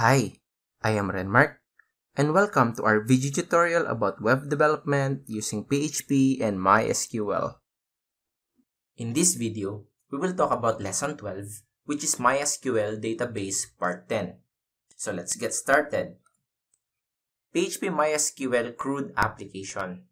Hi, I am Renmark, and welcome to our video tutorial about web development using PHP and MySQL. In this video, we will talk about Lesson 12, which is MySQL Database Part 10. So let's get started. PHP MySQL CRUD Application.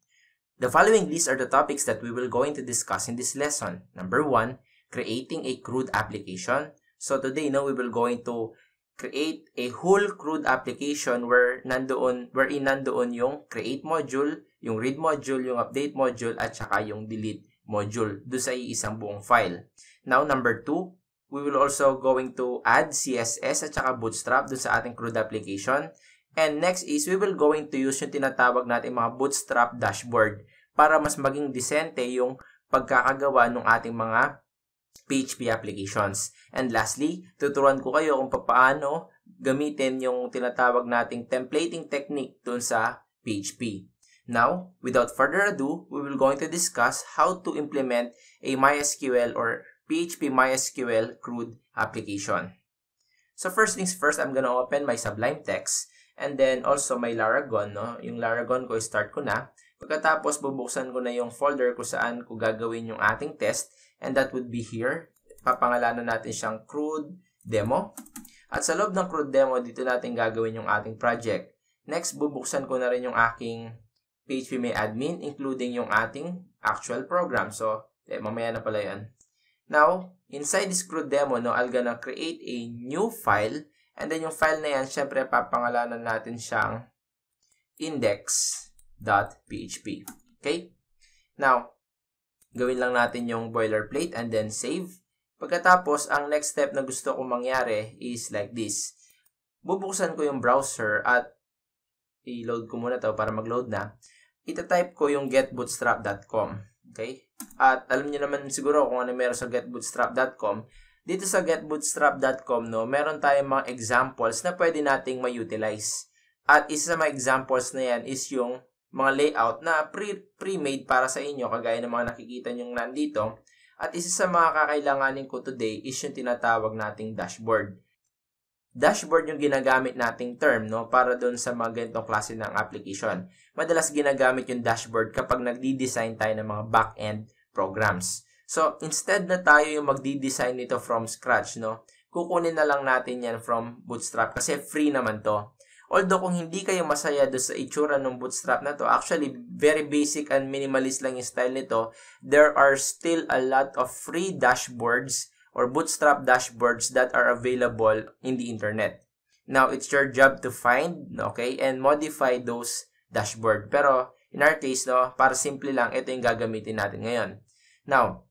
The following lists are the topics that we will going to discuss in this lesson. Number 1, creating a CRUD application. So today, now we will going to create a whole CRUD application where nandoon, wherein nandoon yung create module, yung read module, yung update module, at saka yung delete module do sa isang buong file. Now, number two, we will also going to add CSS at saka Bootstrap do sa ating CRUD application. And next is, we will going to use yung tinatawag natin mga Bootstrap dashboard para mas maging decente yung pagkakagawa ng ating mga PHP applications. And lastly, tuturuan ko kayo kung paano gamitin yung tinatawag nating templating technique dun sa PHP. Now, without further ado, we will going to discuss how to implement a MySQL or PHP MySQL CRUD application. So first things first, I'm gonna open my Sublime Text and then also my Laragon. No? Yung Laragon ko, start ko na. Pagkatapos, bubuksan ko na yung folder kung saan ko gagawin yung ating test and that would be here. Papangalanan natin siyang crude demo. At sa loob ng crude demo, dito natin gagawin yung ating project. Next, bubuksan ko na rin yung aking PHP may admin, including yung ating actual program. So, eh, mamaya na pala yan. Now, inside this crude demo, no, I'm gonna create a new file. And then yung file na yan, syempre papangalanan natin siyang index.php. Okay? Now, Gawin lang natin yung boilerplate and then save. Pagkatapos, ang next step na gusto kong mangyari is like this. Bubuksan ko yung browser at i-load ko muna to para mag-load na. Ita-type ko yung getbootstrap.com. Okay? At alam niyo naman siguro kung ano meron sa getbootstrap.com. Dito sa getbootstrap.com, no, meron tayong mga examples na pwede nating ma-utilize. At isa sa mga examples na yan is yung mga layout na pre- pre-made para sa inyo kagaya ng mga nakikita nyo nandito. At isa sa mga kakailanganin ko today is yung tinatawag nating dashboard. Dashboard yung ginagamit nating term no para doon sa mga ganitong klase ng application. Madalas ginagamit yung dashboard kapag nagdi-design tayo ng mga back-end programs. So, instead na tayo yung magdi-design nito from scratch, no, kukunin na lang natin yan from Bootstrap kasi free naman to. Although kung hindi kayo masaya do sa itsura ng bootstrap na to, actually very basic and minimalist lang yung style nito, there are still a lot of free dashboards or bootstrap dashboards that are available in the internet. Now, it's your job to find, okay, and modify those dashboard. Pero, in our case, no, para simple lang, ito yung gagamitin natin ngayon. Now,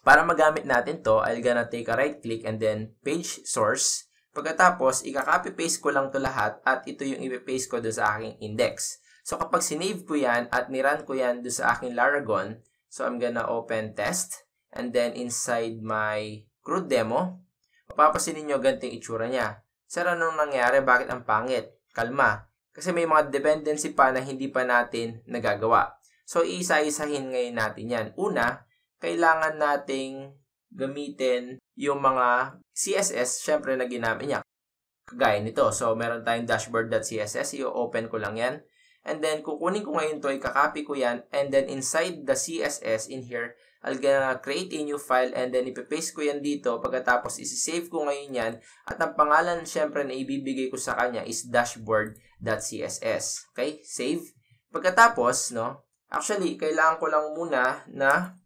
para magamit natin to, I'm gonna take a right click and then page source. Pagkatapos, ika-copy-paste ko lang to lahat at ito yung i-paste ko doon sa aking index. So, kapag sinave ko yan at niran ko yan doon sa aking Laragon, so I'm gonna open test and then inside my crude demo, mapapasinin nyo ganting itsura niya. Sir, anong nangyari? Bakit ang pangit? Kalma. Kasi may mga dependency pa na hindi pa natin nagagawa. So, isa-isahin ngayon natin yan. Una, kailangan nating gamitin yung mga CSS, syempre na ginamit niya. Kagaya nito. So, meron tayong dashboard.css. I-open ko lang yan. And then, kukunin ko ngayon to, ikakopy ko yan. And then, inside the CSS in here, I'll gonna create a new file and then ipipaste ko yan dito. Pagkatapos, isi-save ko ngayon yan. At ang pangalan, syempre, na ibibigay ko sa kanya is dashboard.css. Okay? Save. Pagkatapos, no, actually, kailangan ko lang muna na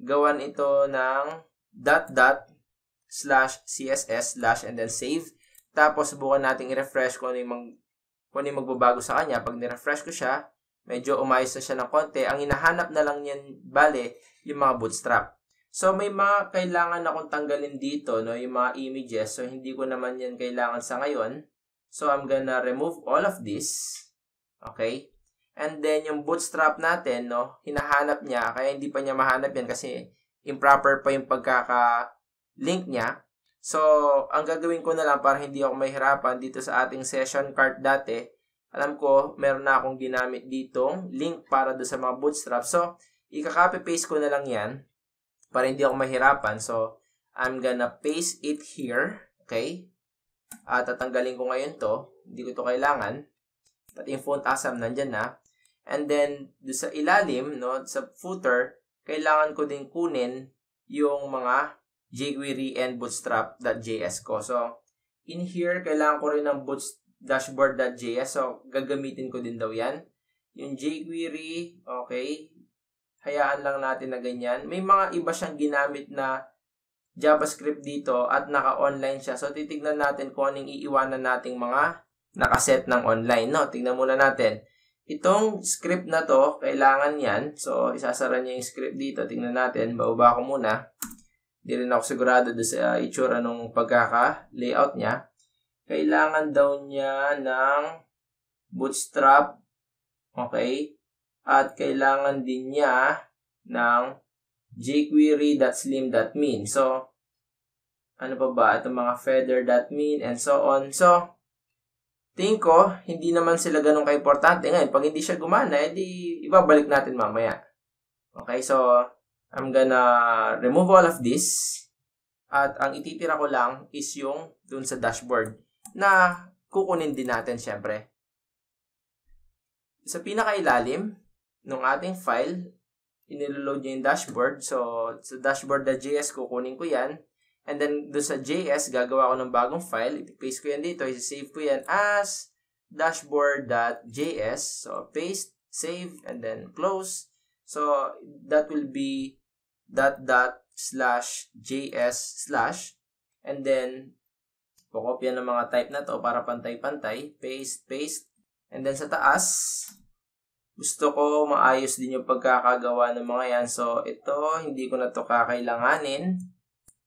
gawan ito ng dot dot slash css slash and then save. Tapos, subukan natin i-refresh kung ano yung, mag, kung ano yung magbabago sa kanya. Pag ni-refresh ko siya, medyo umayos na siya ng konti. Ang hinahanap na lang niyan, bale, yung mga bootstrap. So, may mga kailangan akong tanggalin dito, no, yung mga images. So, hindi ko naman yan kailangan sa ngayon. So, I'm gonna remove all of this. Okay? And then, yung bootstrap natin, no, hinahanap niya. Kaya hindi pa niya mahanap yan kasi improper pa yung pagkaka link niya. So, ang gagawin ko na lang para hindi ako mahirapan dito sa ating session cart dati, alam ko, meron na akong ginamit dito link para do sa mga bootstrap. So, ika-copy paste ko na lang yan para hindi ako mahirapan. So, I'm gonna paste it here. Okay? At tatanggalin ko ngayon to. Hindi ko to kailangan. Pati yung font asam nandyan na. And then, do sa ilalim, no, sa footer, kailangan ko din kunin yung mga jQuery and bootstrap.js ko. So, in here, kailangan ko rin ng boots dashboard.js. So, gagamitin ko din daw yan. Yung jQuery, okay, hayaan lang natin na ganyan. May mga iba siyang ginamit na JavaScript dito at naka-online siya. So, titignan natin kung anong iiwanan nating mga nakaset ng online. No? Tingnan muna natin. Itong script na to, kailangan yan. So, isasara niya yung script dito. Tingnan natin. Bauba ko muna. Hindi rin ako sigurado sa itsura ng pagkaka-layout niya. Kailangan daw niya ng bootstrap. Okay? At kailangan din niya ng jQuery.slim.min. So, ano pa ba? Itong mga feather.min and so on. So, tingin ko, hindi naman sila ganun ka-importante. Ngayon, pag hindi siya gumana, edi ibabalik natin mamaya. Okay, so, I'm gonna remove all of this. At ang ititira ko lang is yung dun sa dashboard na kukunin din natin syempre. Sa pinakailalim ng ating file, iniloload niya yung dashboard. So, sa dashboard.js, kukunin ko yan. And then, doon sa JS, gagawa ko ng bagong file. Ipipaste ko yan dito. I-save ko yan as dashboard.js. So, paste, save, and then close. So, that will be dot dot slash js slash. And then, kukopya ng mga type na to para pantay-pantay. Paste, paste. And then sa taas, gusto ko maayos din yung pagkakagawa ng mga yan. So, ito, hindi ko na to kakailanganin.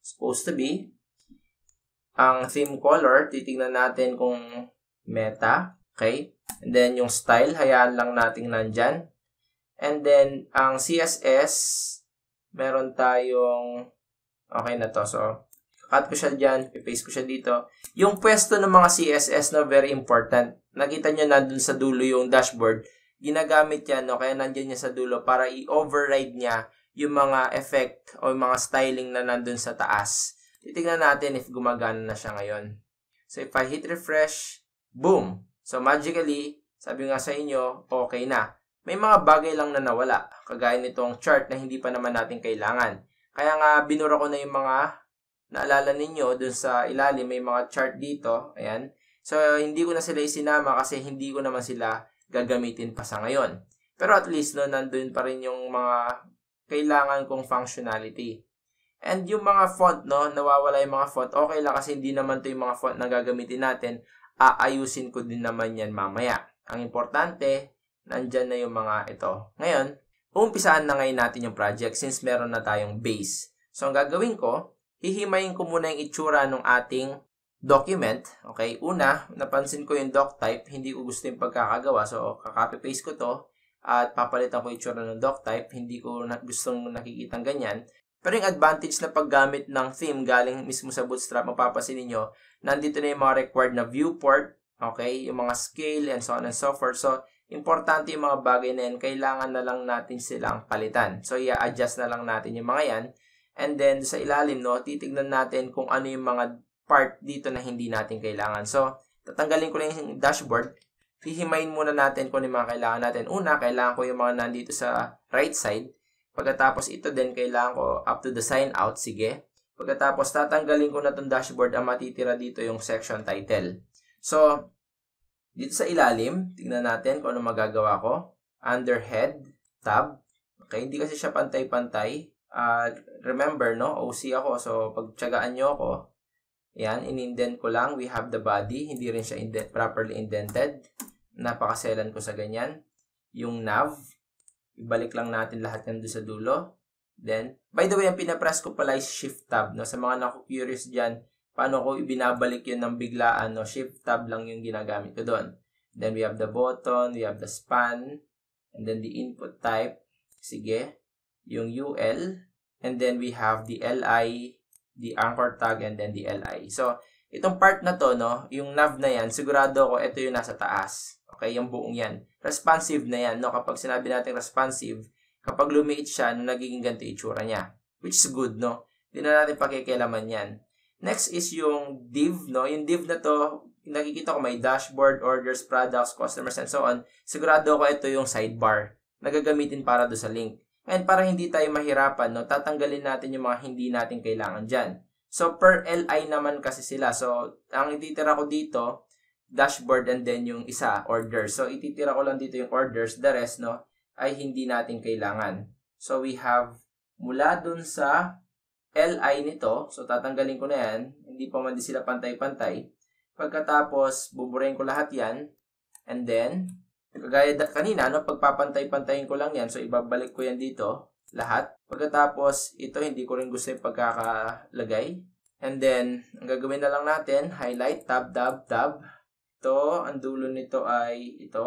Supposed to be. Ang theme color, titingnan natin kung meta. Okay? And then, yung style, hayaan lang natin nandyan. And then, ang CSS, meron tayong, okay na to. So, cut ko siya dyan, paste ko siya dito. Yung pwesto ng mga CSS na very important. Nakita nyo nandun sa dulo yung dashboard ginagamit yan, no? kaya nandiyan niya sa dulo para i-override niya yung mga effect o yung mga styling na nandun sa taas. Titignan natin if gumagana na siya ngayon. So, if I hit refresh, boom! So, magically, sabi nga sa inyo, okay na. May mga bagay lang na nawala, kagaya nitong chart na hindi pa naman natin kailangan. Kaya nga, binura ko na yung mga naalala ninyo dun sa ilalim, may mga chart dito. Ayan. So, hindi ko na sila isinama kasi hindi ko naman sila gagamitin pa sa ngayon. Pero at least, no, nandun pa rin yung mga kailangan kong functionality. And yung mga font, no, nawawala yung mga font, okay lang kasi hindi naman to yung mga font na gagamitin natin. Aayusin ko din naman yan mamaya. Ang importante, nandyan na yung mga ito. Ngayon, umpisaan na ngayon natin yung project since meron na tayong base. So, ang gagawin ko, hihimayin ko muna yung itsura ng ating document, okay, una, napansin ko yung doc type, hindi ko gusto yung pagkakagawa, so kakopy-paste ko to, at papalitan ko yung itsura ng doc type, hindi ko na, gustong nakikitang ganyan. Pero yung advantage na paggamit ng theme galing mismo sa Bootstrap, mapapasin niyo nandito na yung mga required na viewport, okay, yung mga scale, and so on and so forth. So, importante yung mga bagay na yan, kailangan na lang natin silang palitan. So, i-adjust na lang natin yung mga yan. And then, sa ilalim, no, titignan natin kung ano yung mga part dito na hindi natin kailangan. So, tatanggalin ko lang yung dashboard. Hihimayin muna natin kung ano yung mga kailangan natin. Una, kailangan ko yung mga nandito sa right side. Pagkatapos ito din, kailangan ko up to the sign out. Sige. Pagkatapos, tatanggalin ko na itong dashboard. Ang matitira dito yung section title. So, dito sa ilalim, tingnan natin kung ano magagawa ko. Under head, tab. Okay, hindi kasi siya pantay-pantay. Uh, remember, no? OC ako. So, pagtsagaan nyo ako, yan, in-indent ko lang. We have the body. Hindi rin siya indent, properly indented. Napakaselan ko sa ganyan. Yung nav, ibalik lang natin lahat doon sa dulo. Then, by the way, ang pinapress ko pala is Shift Tab. No? Sa mga naku-curious dyan, paano ko ibinabalik yun ng biglaan, no? Shift Tab lang yung ginagamit ko doon. Then, we have the button, we have the span, and then the input type. Sige. Yung UL, and then we have the LI, the anchor tag, and then the LI. So, itong part na to, no, yung nav na yan, sigurado ako ito yung nasa taas. Okay, yung buong yan. Responsive na yan, no? Kapag sinabi natin responsive, kapag lumiit siya, no, nagiging ganito itsura niya. Which is good, no? Hindi na natin pakikialaman yan. Next is yung div, no? Yung div na to, nakikita ko may dashboard, orders, products, customers, and so on. Sigurado ko ito yung sidebar na gagamitin para do sa link. And para hindi tayo mahirapan, no, tatanggalin natin yung mga hindi natin kailangan dyan. So, per LI naman kasi sila. So, ang ititira ko dito, dashboard and then yung isa, orders. So, ititira ko lang dito yung orders. The rest, no, ay hindi natin kailangan. So, we have mula dun sa LI nito. So, tatanggalin ko na yan. Hindi pa man sila pantay-pantay. Pagkatapos, buburahin ko lahat yan. And then, kagaya kanina, no, pagpapantay-pantayin ko lang yan. So, ibabalik ko yan dito. Lahat. Pagkatapos, ito hindi ko rin gusto yung pagkakalagay. And then, ang gagawin na lang natin, highlight, tab, tab, tab. Ito, ang dulo nito ay ito.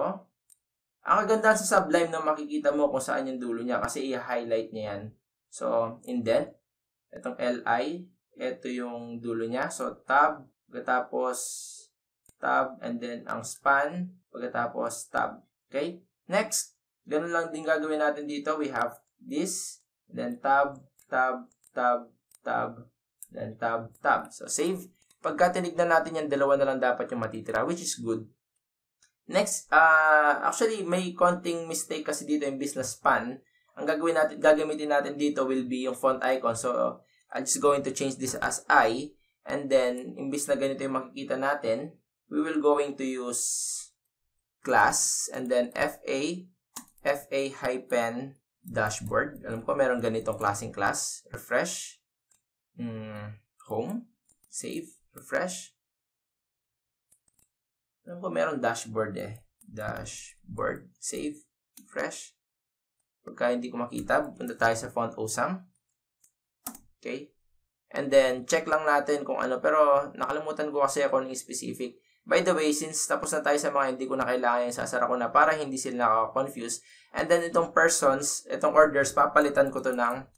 Ang kagandahan sa Sublime na makikita mo kung saan yung dulo niya kasi i-highlight niya yan. So, indent. Itong LI. Ito yung dulo niya. So, tab, pagkatapos tab, and then ang span, pagkatapos tab. Okay? Next, ganun lang din gagawin natin dito. We have this, then tab, tab, tab, tab, then tab, tab. So, save. Pagka tinignan natin yan, dalawa na lang dapat yung matitira, which is good. Next, uh, actually, may konting mistake kasi dito yung business span. Ang gagawin natin, gagamitin natin dito will be yung font icon. So, I'm just going to change this as I. And then, imbis na ganito yung makikita natin, we will going to use class and then FA, FA hyphen dashboard. Alam ko meron ganitong klaseng class. Refresh. Mm, home. Save. Refresh. Alam ko meron dashboard eh. Dashboard. Save. Refresh. Pagka hindi ko makita, punta tayo sa font awesome. Okay. And then, check lang natin kung ano. Pero, nakalimutan ko kasi ako ng specific. By the way, since tapos na tayo sa mga hindi ko na kailangan yung sasara ko na para hindi sila nakaka-confuse. And then, itong persons, itong orders, papalitan ko to ng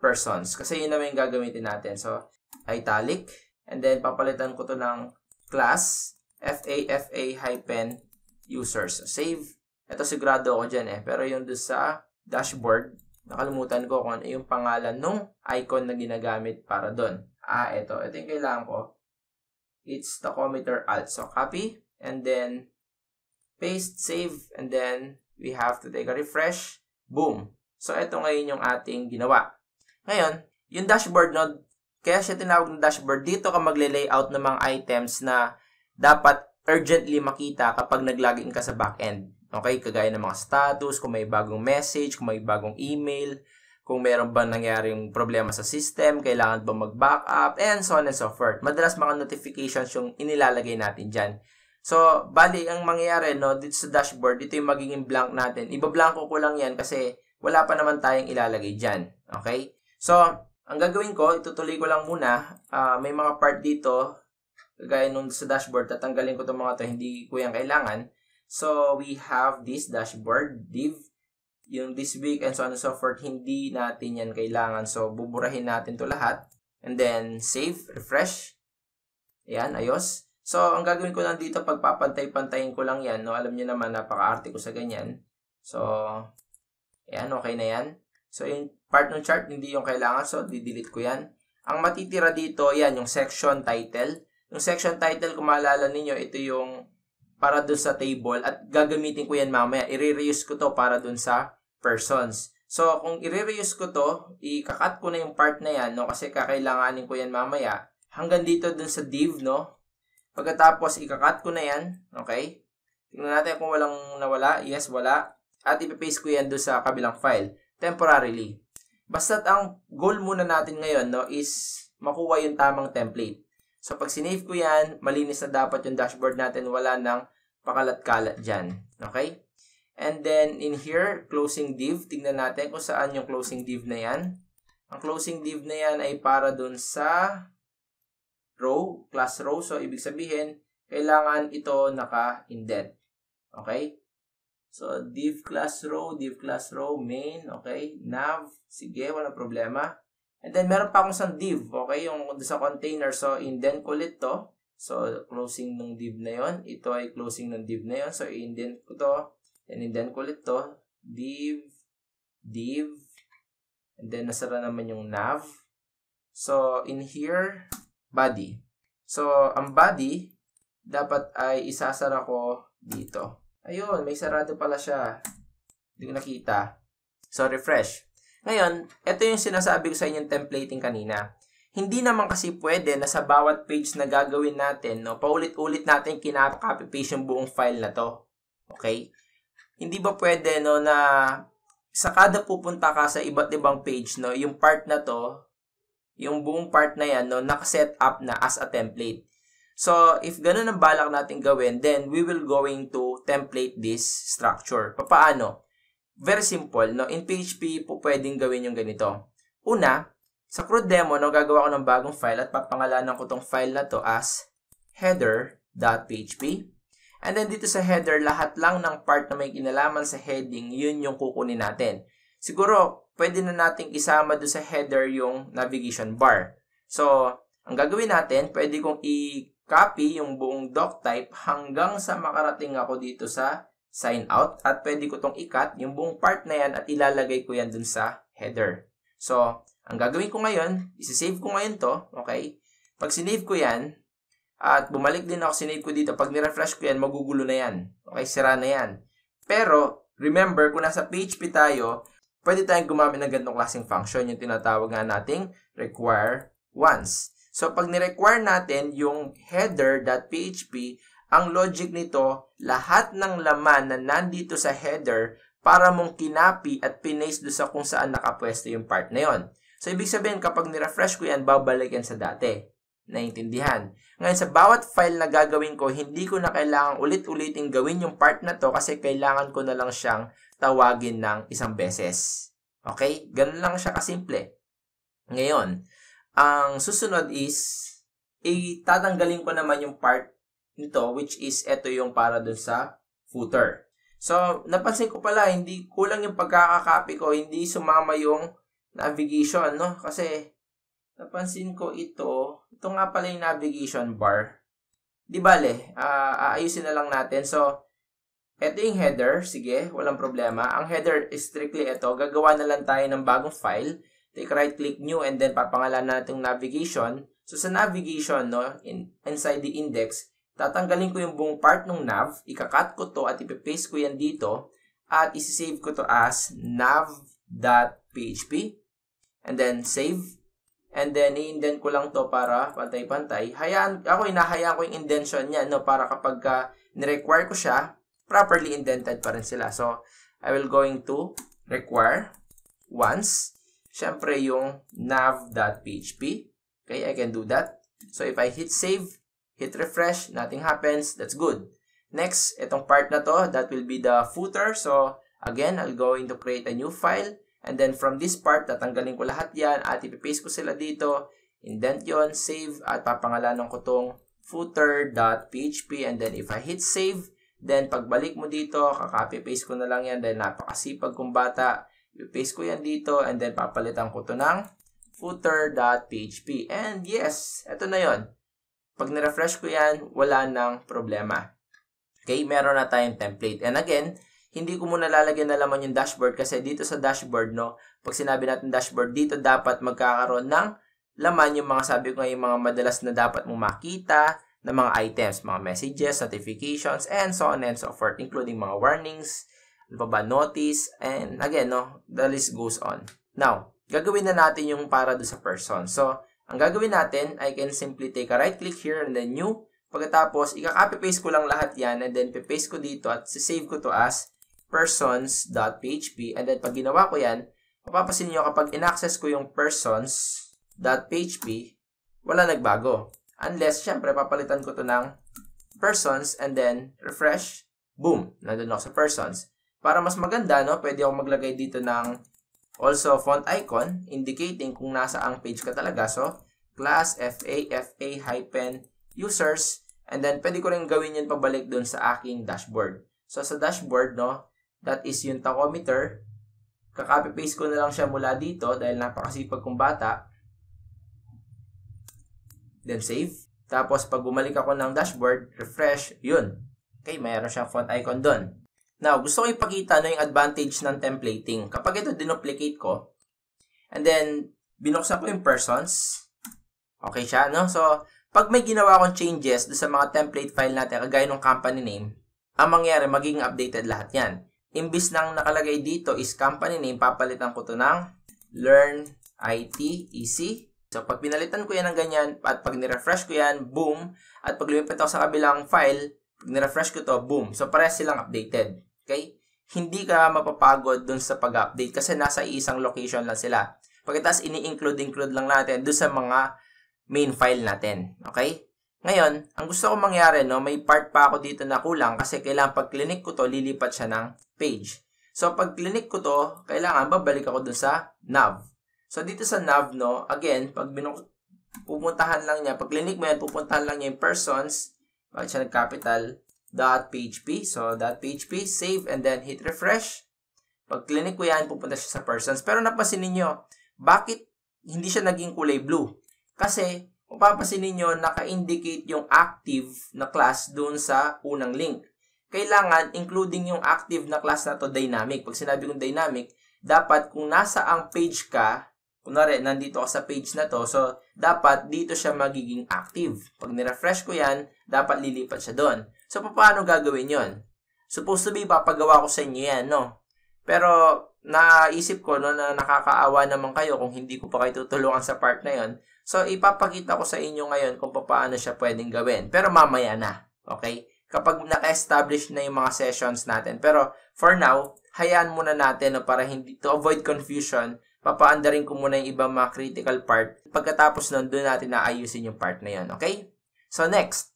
persons. Kasi yun naman yung gagamitin natin. So, italic. And then, papalitan ko to ng class, FAFA hyphen users. So, save. Ito sigurado ako dyan eh. Pero yung doon sa dashboard, nakalimutan ko kung ano yung pangalan nung icon na ginagamit para doon. Ah, ito. Ito yung kailangan ko. It's tachometer alt. So, copy. And then, paste, save. And then, we have to take a refresh. Boom. So, ito ngayon yung ating ginawa. Ngayon, yung dashboard node, kaya siya tinawag ng dashboard, dito ka magle-layout ng mga items na dapat urgently makita kapag nag-login ka sa backend. Okay, kagaya ng mga status, kung may bagong message, kung may bagong email, kung meron ba nangyaring problema sa system, kailangan ba mag-backup, and so on and so forth. Madalas mga notifications yung inilalagay natin dyan. So, bali, ang mangyayari, no, dito sa dashboard, dito yung magiging blank natin. Iba-blanko ko lang yan kasi wala pa naman tayong ilalagay dyan. Okay? So, ang gagawin ko, itutuloy ko lang muna. Uh, may mga part dito, gaya nung sa dashboard, tatanggalin ko itong mga to, hindi ko yan kailangan. So, we have this dashboard, div, yung this week and so on and so forth, hindi natin yan kailangan. So, buburahin natin to lahat. And then, save, refresh. Ayan, ayos. So, ang gagawin ko lang dito, pagpapantay-pantayin ko lang yan. No? Alam niyo naman, napaka-arte ko sa ganyan. So, ayan, okay na yan. So, yung part ng chart, hindi yung kailangan. So, di-delete ko yan. Ang matitira dito, yan, yung section title. Yung section title, kung maalala ninyo, ito yung para dun sa table at gagamitin ko yan mamaya. I-reuse ko to para dun sa persons. So, kung i-reuse ko to, i-cut ko na yung part na yan, no? Kasi kakailanganin ko yan mamaya. Hanggang dito dun sa div, no? Pagkatapos, i-cut ko na yan. Okay? Tingnan natin kung walang nawala. Yes, wala. At ipapaste ko yan dun sa kabilang file. Temporarily. Basta't ang goal muna natin ngayon, no, is makuha yung tamang template. So, pag sinave ko yan, malinis na dapat yung dashboard natin. Wala nang pakalat-kalat dyan. Okay? And then, in here, closing div. Tingnan natin kung saan yung closing div na yan. Ang closing div na yan ay para dun sa row, class row. So, ibig sabihin, kailangan ito naka-indent. Okay? So, div class row, div class row, main, okay? Nav, sige, wala problema. And then, meron pa akong isang div, okay? Yung sa container. So, indent ulit to. So, closing ng div na yon Ito ay closing ng div na yon So, indent ko to. And indent ko ulit to. Div, div, and then nasara naman yung nav. So, in here, body. So, ang body, dapat ay isasara ko dito. Ayun, may sarado pala siya. Hindi ko nakita. So, refresh. Ngayon, ito yung sinasabi ko sa inyong templating kanina. Hindi naman kasi pwede na sa bawat page na gagawin natin, no, paulit-ulit natin kinaka-copy paste yung buong file na to. Okay? Hindi ba pwede no na sa kada pupunta ka sa iba't ibang page, no, yung part na to, yung buong part na yan, no, nakaset up na as a template. So, if ganun ang balak natin gawin, then we will going to template this structure. Paano? Very simple, no? In PHP po pwedeng gawin yung ganito. Una, sa crude demo, no, gagawa ko ng bagong file at papangalanan ko tong file na to as header.php. And then dito sa header, lahat lang ng part na may kinalaman sa heading, yun yung kukunin natin. Siguro, pwede na nating isama do sa header yung navigation bar. So, ang gagawin natin, pwede kong i-copy yung buong doc type hanggang sa makarating ako dito sa sign out at pwede ko tong i-cut yung buong part na yan at ilalagay ko yan dun sa header. So, ang gagawin ko ngayon, isi-save ko ngayon to, okay? Pag sinave ko yan, at bumalik din ako, sinave ko dito, pag ni-refresh ko yan, magugulo na yan. Okay, sira na yan. Pero, remember, kung nasa PHP tayo, pwede tayong gumamit ng ganitong klaseng function, yung tinatawag nga nating require once. So, pag ni-require natin yung header.php, ang logic nito, lahat ng laman na nandito sa header, para mong kinapi at pinaste do sa kung saan nakapwesto yung part na yon. So, ibig sabihin, kapag ni-refresh ko yan, babalik yan sa dati. Naintindihan. Ngayon, sa bawat file na gagawin ko, hindi ko na kailangan ulit-ulitin gawin yung part na to kasi kailangan ko na lang siyang tawagin ng isang beses. Okay? Ganun lang siya kasimple. Ngayon, ang susunod is, itatanggalin ko naman yung part nito, which is ito yung para dun sa footer. So, napansin ko pala, hindi kulang yung pagkakakopy ko, hindi sumama yung navigation, no? Kasi, napansin ko ito, ito nga pala yung navigation bar. Di bale, uh, aayusin na lang natin. So, ito yung header. Sige, walang problema. Ang header is strictly ito. Gagawa na lang tayo ng bagong file. Take right click new and then papangalan natin navigation. So, sa navigation, no, in, inside the index, tatanggalin ko yung buong part ng nav, ikakat ko to at ipipaste ko yan dito at isi-save ko to as nav.php and then save. And then, i-indent ko lang to para pantay-pantay. Hayaan, ako inahayaan ko yung indentation niya, no, para kapag ka ni-require ko siya, properly indented pa rin sila. So, I will going to require once, syempre yung nav.php. Okay, I can do that. So, if I hit save, hit refresh, nothing happens, that's good. Next, itong part na to, that will be the footer. So, again, I'll go into create a new file. And then from this part, tatanggalin ko lahat yan at ipipaste ko sila dito. Indent yon save at papangalanan ko tong footer.php and then if I hit save, then pagbalik mo dito, kakopy-paste ko na lang yan dahil napakasipag kong bata. I-paste ko yan dito and then papalitan ko to ng footer.php. And yes, eto na yon. Pag ni-refresh ko yan, wala nang problema. Okay, meron na tayong template. And again, hindi ko muna lalagyan na laman yung dashboard kasi dito sa dashboard, no, pag sinabi natin dashboard, dito dapat magkakaroon ng laman yung mga sabi ko nga mga madalas na dapat mong makita na mga items, mga messages, notifications, and so on and so forth, including mga warnings, ano ba, notice, and again, no, the list goes on. Now, gagawin na natin yung para do sa person. So, ang gagawin natin, I can simply take a right click here and then new. Pagkatapos, ika-copy-paste ko lang lahat yan and then paste ko dito at save ko to as persons.php and then pag ginawa ko yan, mapapasin nyo kapag inaccess ko yung persons.php, wala nagbago. Unless, syempre, papalitan ko to ng persons and then refresh, boom, nandun ako sa persons. Para mas maganda, no, pwede ako maglagay dito ng also font icon indicating kung nasa ang page ka talaga. So, class FA, FA hyphen users and then pwede ko rin gawin yun pabalik dun sa aking dashboard. So, sa dashboard, no, That is yung tachometer. Kakopy-paste ko na lang siya mula dito dahil napakasipag kong bata. Then save. Tapos pag bumalik ako ng dashboard, refresh, yun. Okay, mayroon siyang font icon doon. Now, gusto ko ipakita no, yung advantage ng templating. Kapag ito dinuplicate ko, and then binuksan ko yung persons, Okay siya, no? So, pag may ginawa akong changes sa mga template file natin, kagaya ng company name, ang mangyari, magiging updated lahat yan. Imbis nang nakalagay dito is company name, papalitan ko to ng Learn IT Easy. So, pag pinalitan ko yan ng ganyan, at pag nirefresh ko yan, boom. At pag lumipat ako sa kabilang file, pag nirefresh ko to, boom. So, parehas silang updated. Okay? Hindi ka mapapagod dun sa pag-update kasi nasa isang location lang sila. Pagkatapos, ini-include-include lang natin dun sa mga main file natin. Okay? Ngayon, ang gusto ko mangyari, no, may part pa ako dito na kulang kasi kailangan pag clinic ko to, lilipat siya ng page. So, pag clinic ko to, kailangan babalik ako dun sa nav. So, dito sa nav, no, again, pag binuk pupuntahan lang niya, pag clinic mo yan, pupuntahan lang niya yung persons, bakit siya nag-capital, .php. So, .php, save, and then hit refresh. Pag clinic ko yan, pupunta siya sa persons. Pero napansin ninyo, bakit hindi siya naging kulay blue? Kasi, kung papansin ninyo, naka-indicate yung active na class doon sa unang link. Kailangan, including yung active na class na to dynamic. Pag sinabi kong dynamic, dapat kung nasa ang page ka, kunwari, nandito ako sa page na to, so, dapat dito siya magiging active. Pag nirefresh ko yan, dapat lilipat siya doon. So, paano gagawin yon? Supposed to be, papagawa ko sa inyo yan, no? Pero, naisip ko, no, na nakakaawa naman kayo kung hindi ko pa kayo tutulungan sa part na yon. So, ipapakita ko sa inyo ngayon kung paano siya pwedeng gawin. Pero mamaya na, okay? Kapag naka-establish na yung mga sessions natin. Pero, for now, hayaan muna natin no, para hindi, to avoid confusion, papaandarin ko muna yung ibang mga critical part. Pagkatapos nun, doon natin naayusin yung part na yun. Okay? So, next.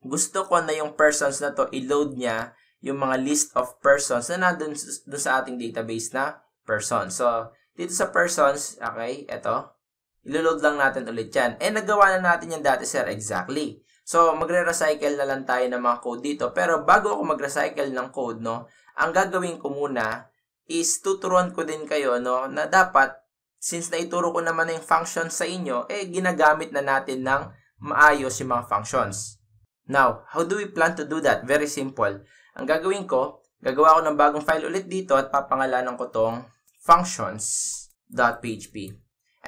Gusto ko na yung persons na to, i-load niya yung mga list of persons na nandun doon sa ating database na person. So, dito sa persons, okay, eto, iloload lang natin ulit yan. Eh, nagawa na natin yan dati, sir, exactly. So, magre-recycle na lang tayo ng mga code dito. Pero bago ako mag-recycle ng code, no, ang gagawin ko muna is tuturuan ko din kayo no, na dapat, since naituro ko naman na yung functions sa inyo, eh ginagamit na natin ng maayos yung mga functions. Now, how do we plan to do that? Very simple. Ang gagawin ko, gagawa ko ng bagong file ulit dito at papangalanan ko tong functions.php.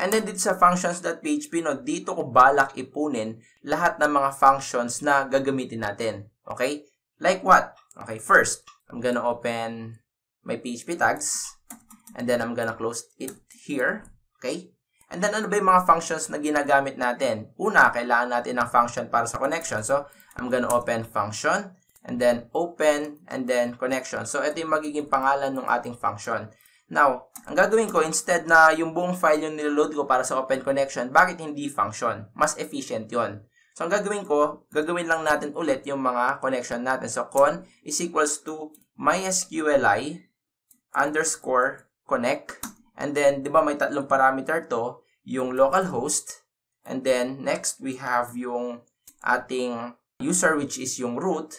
And then dito sa functions.php, no, dito ko balak ipunin lahat ng mga functions na gagamitin natin. Okay? Like what? Okay, first, I'm gonna open my PHP tags. And then I'm gonna close it here. Okay? And then ano ba yung mga functions na ginagamit natin? Una, kailangan natin ng function para sa connection. So, I'm gonna open function. And then open and then connection. So, ito yung magiging pangalan ng ating function. Now, ang gagawin ko, instead na yung buong file yung niload ko para sa open connection, bakit hindi function? Mas efficient yon. So, ang gagawin ko, gagawin lang natin ulit yung mga connection natin. So, con is equals to mysqli underscore connect. And then, di ba may tatlong parameter to? Yung localhost. And then, next, we have yung ating user, which is yung root.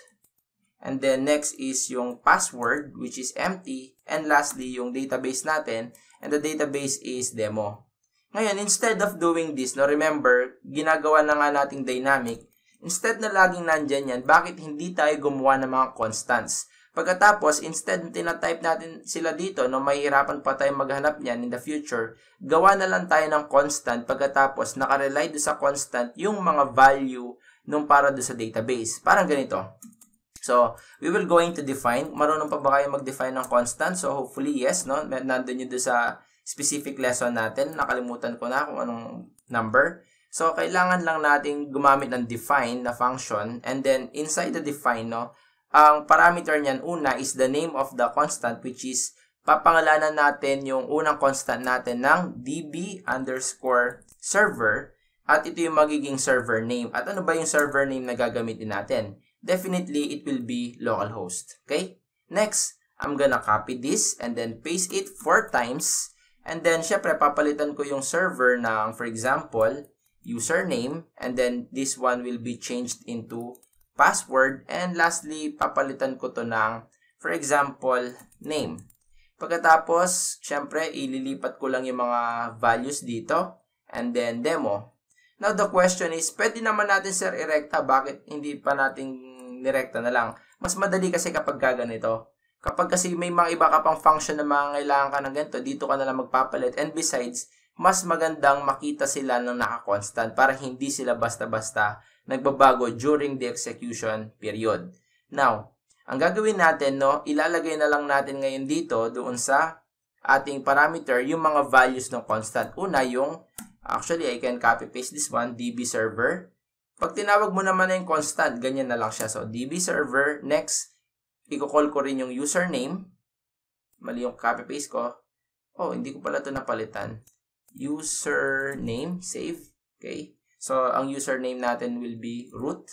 And then, next is yung password, which is empty. And lastly, yung database natin. And the database is demo. Ngayon, instead of doing this, no, remember, ginagawa na nga nating dynamic. Instead na laging nandyan yan, bakit hindi tayo gumawa ng mga constants? Pagkatapos, instead na tinatype natin sila dito, no, mahihirapan pa tayo maghanap niyan in the future, gawa na lang tayo ng constant pagkatapos nakarely do sa constant yung mga value nung para do sa database. Parang ganito. So, we will going to define. Marunong pa ba kayo mag-define ng constant? So, hopefully, yes. No? Nandun yun do sa specific lesson natin. Nakalimutan ko na kung anong number. So, kailangan lang nating gumamit ng define na function. And then, inside the define, no, ang parameter niyan, una is the name of the constant which is papangalanan natin yung unang constant natin ng db underscore server at ito yung magiging server name. At ano ba yung server name na gagamitin natin? Definitely, it will be localhost. Okay? Next, I'm gonna copy this and then paste it four times. And then, syempre, papalitan ko yung server ng, for example, username. And then, this one will be changed into password, and lastly, papalitan ko to ng, for example, name. Pagkatapos, syempre, ililipat ko lang yung mga values dito, and then demo. Now, the question is, pwede naman natin, sir, irekta. Bakit hindi pa natin nirekta na lang? Mas madali kasi kapag gaganito. Kapag kasi may mga iba ka pang function na mga kailangan ka ng ganito, dito ka na lang magpapalit. And besides, mas magandang makita sila ng naka-constant para hindi sila basta-basta nagbabago during the execution period. Now, ang gagawin natin, no, ilalagay na lang natin ngayon dito doon sa ating parameter yung mga values ng constant. Una, yung, actually, I can copy-paste this one, db server. Pag tinawag mo naman na yung constant, ganyan na lang siya. So, db server, next, i-call ko rin yung username. Mali yung copy-paste ko. Oh, hindi ko pala ito napalitan username, save. Okay? So, ang username natin will be root.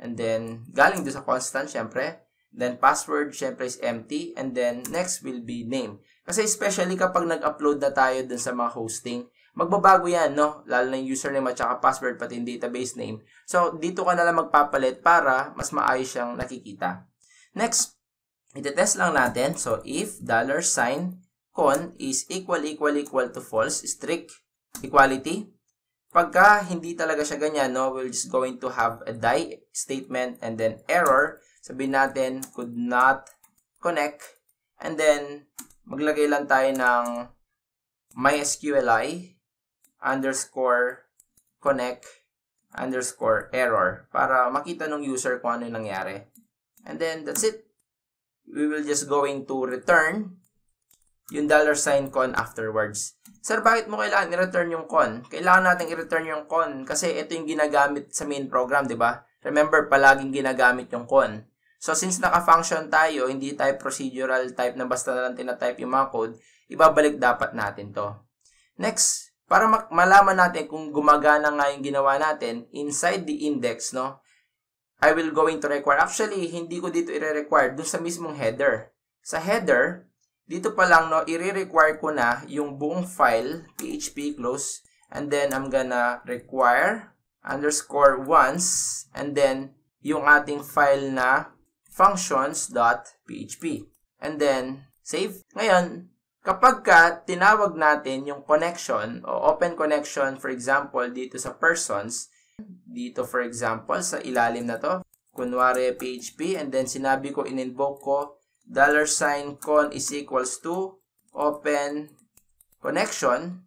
And then, galing doon sa constant, syempre. Then, password, syempre, is empty. And then, next will be name. Kasi especially kapag nag-upload na tayo dun sa mga hosting, magbabago yan, no? Lalo na yung username at saka password, pati yung database name. So, dito ka na lang magpapalit para mas maayos siyang nakikita. Next, iti-test lang natin. So, if dollar sign con is equal, equal, equal to false, strict equality. Pagka hindi talaga siya ganyan, no, we're just going to have a die statement and then error. Sabihin natin, could not connect. And then, maglagay lang tayo ng mysqli underscore connect underscore error para makita ng user kung ano yung nangyari. And then, that's it. We will just going to return yung dollar sign con afterwards. Sir, bakit mo kailangan i-return yung con? Kailangan natin i-return yung con kasi ito yung ginagamit sa main program, di ba? Remember, palaging ginagamit yung con. So, since naka-function tayo, hindi tayo procedural type na basta na lang tinatype yung mga code, ibabalik dapat natin to. Next, para malaman natin kung gumagana nga yung ginawa natin, inside the index, no, I will going to require. Actually, hindi ko dito i-require dun sa mismong header. Sa header, dito pa lang, no, i-require ko na yung buong file, php close, and then I'm gonna require underscore once, and then yung ating file na functions.php. And then, save. Ngayon, kapag ka tinawag natin yung connection o open connection, for example, dito sa persons, dito for example, sa ilalim na to, kunwari PHP, and then sinabi ko, in-invoke ko dollar sign con is equals to open connection.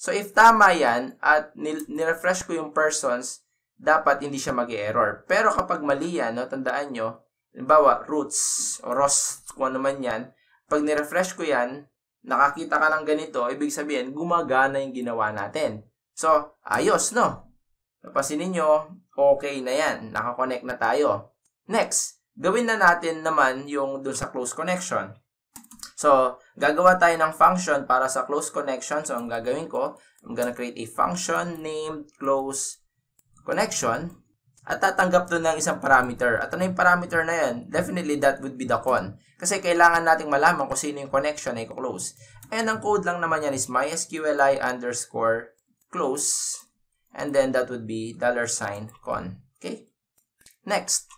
So, if tama yan at nirefresh ko yung persons, dapat hindi siya mag-error. Pero kapag mali yan, no, tandaan nyo, halimbawa, roots o rows, kung ano man yan, pag nirefresh ko yan, nakakita ka ng ganito, ibig sabihin, gumagana yung ginawa natin. So, ayos, no? Napasin ninyo, okay na yan. Nakakonect na tayo. Next, gawin na natin naman yung dun sa close connection. So, gagawa tayo ng function para sa close connection. So, ang gagawin ko, I'm gonna create a function named close connection at tatanggap doon ng isang parameter. At ano yung parameter na yan? Definitely, that would be the con. Kasi kailangan nating malaman kung sino yung connection na i-close. And ang code lang naman yan is mysqli underscore close and then that would be dollar sign con. Okay? Next.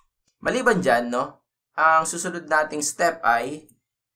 Maliban dyan, no, ang susunod nating step ay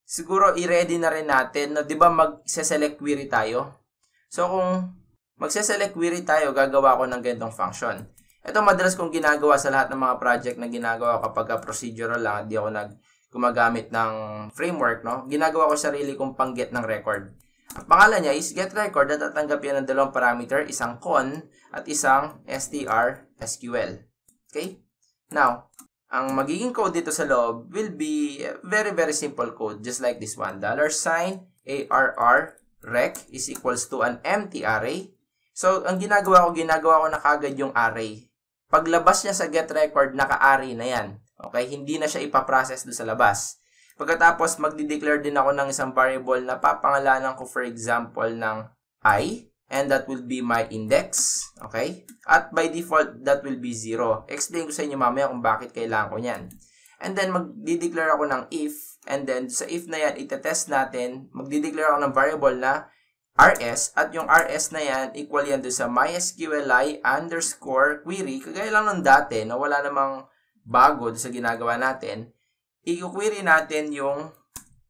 siguro i-ready na rin natin, no, 'di ba mag-select query tayo? So kung magse-select query tayo, gagawa ko ng ganitong function. Ito madalas kong ginagawa sa lahat ng mga project na ginagawa kapag procedural lang, hindi ako nag gumagamit ng framework, no? Ginagawa ko sarili kong pang-get ng record. Ang pangalan niya is get record at tatanggap yan ng dalawang parameter, isang con at isang str SQL. Okay? Now, ang magiging code dito sa loob will be very, very simple code, just like this one. Dollar sign ARR rec is equals to an empty array. So, ang ginagawa ko, ginagawa ko na kagad yung array. Paglabas niya sa get record, naka-array na yan. Okay? Hindi na siya ipaprocess do sa labas. Pagkatapos, magdi-declare din ako ng isang variable na papangalanan ko, for example, ng i and that will be my index. Okay? At by default, that will be 0. Explain ko sa inyo mamaya kung bakit kailangan ko niyan. And then, magdi-declare ako ng if, and then sa if na yan, itetest natin, magdi-declare ako ng variable na rs, at yung rs na yan, equal yan doon sa mysqli underscore query, kagaya lang ng dati, na wala namang bago sa ginagawa natin, i-query natin yung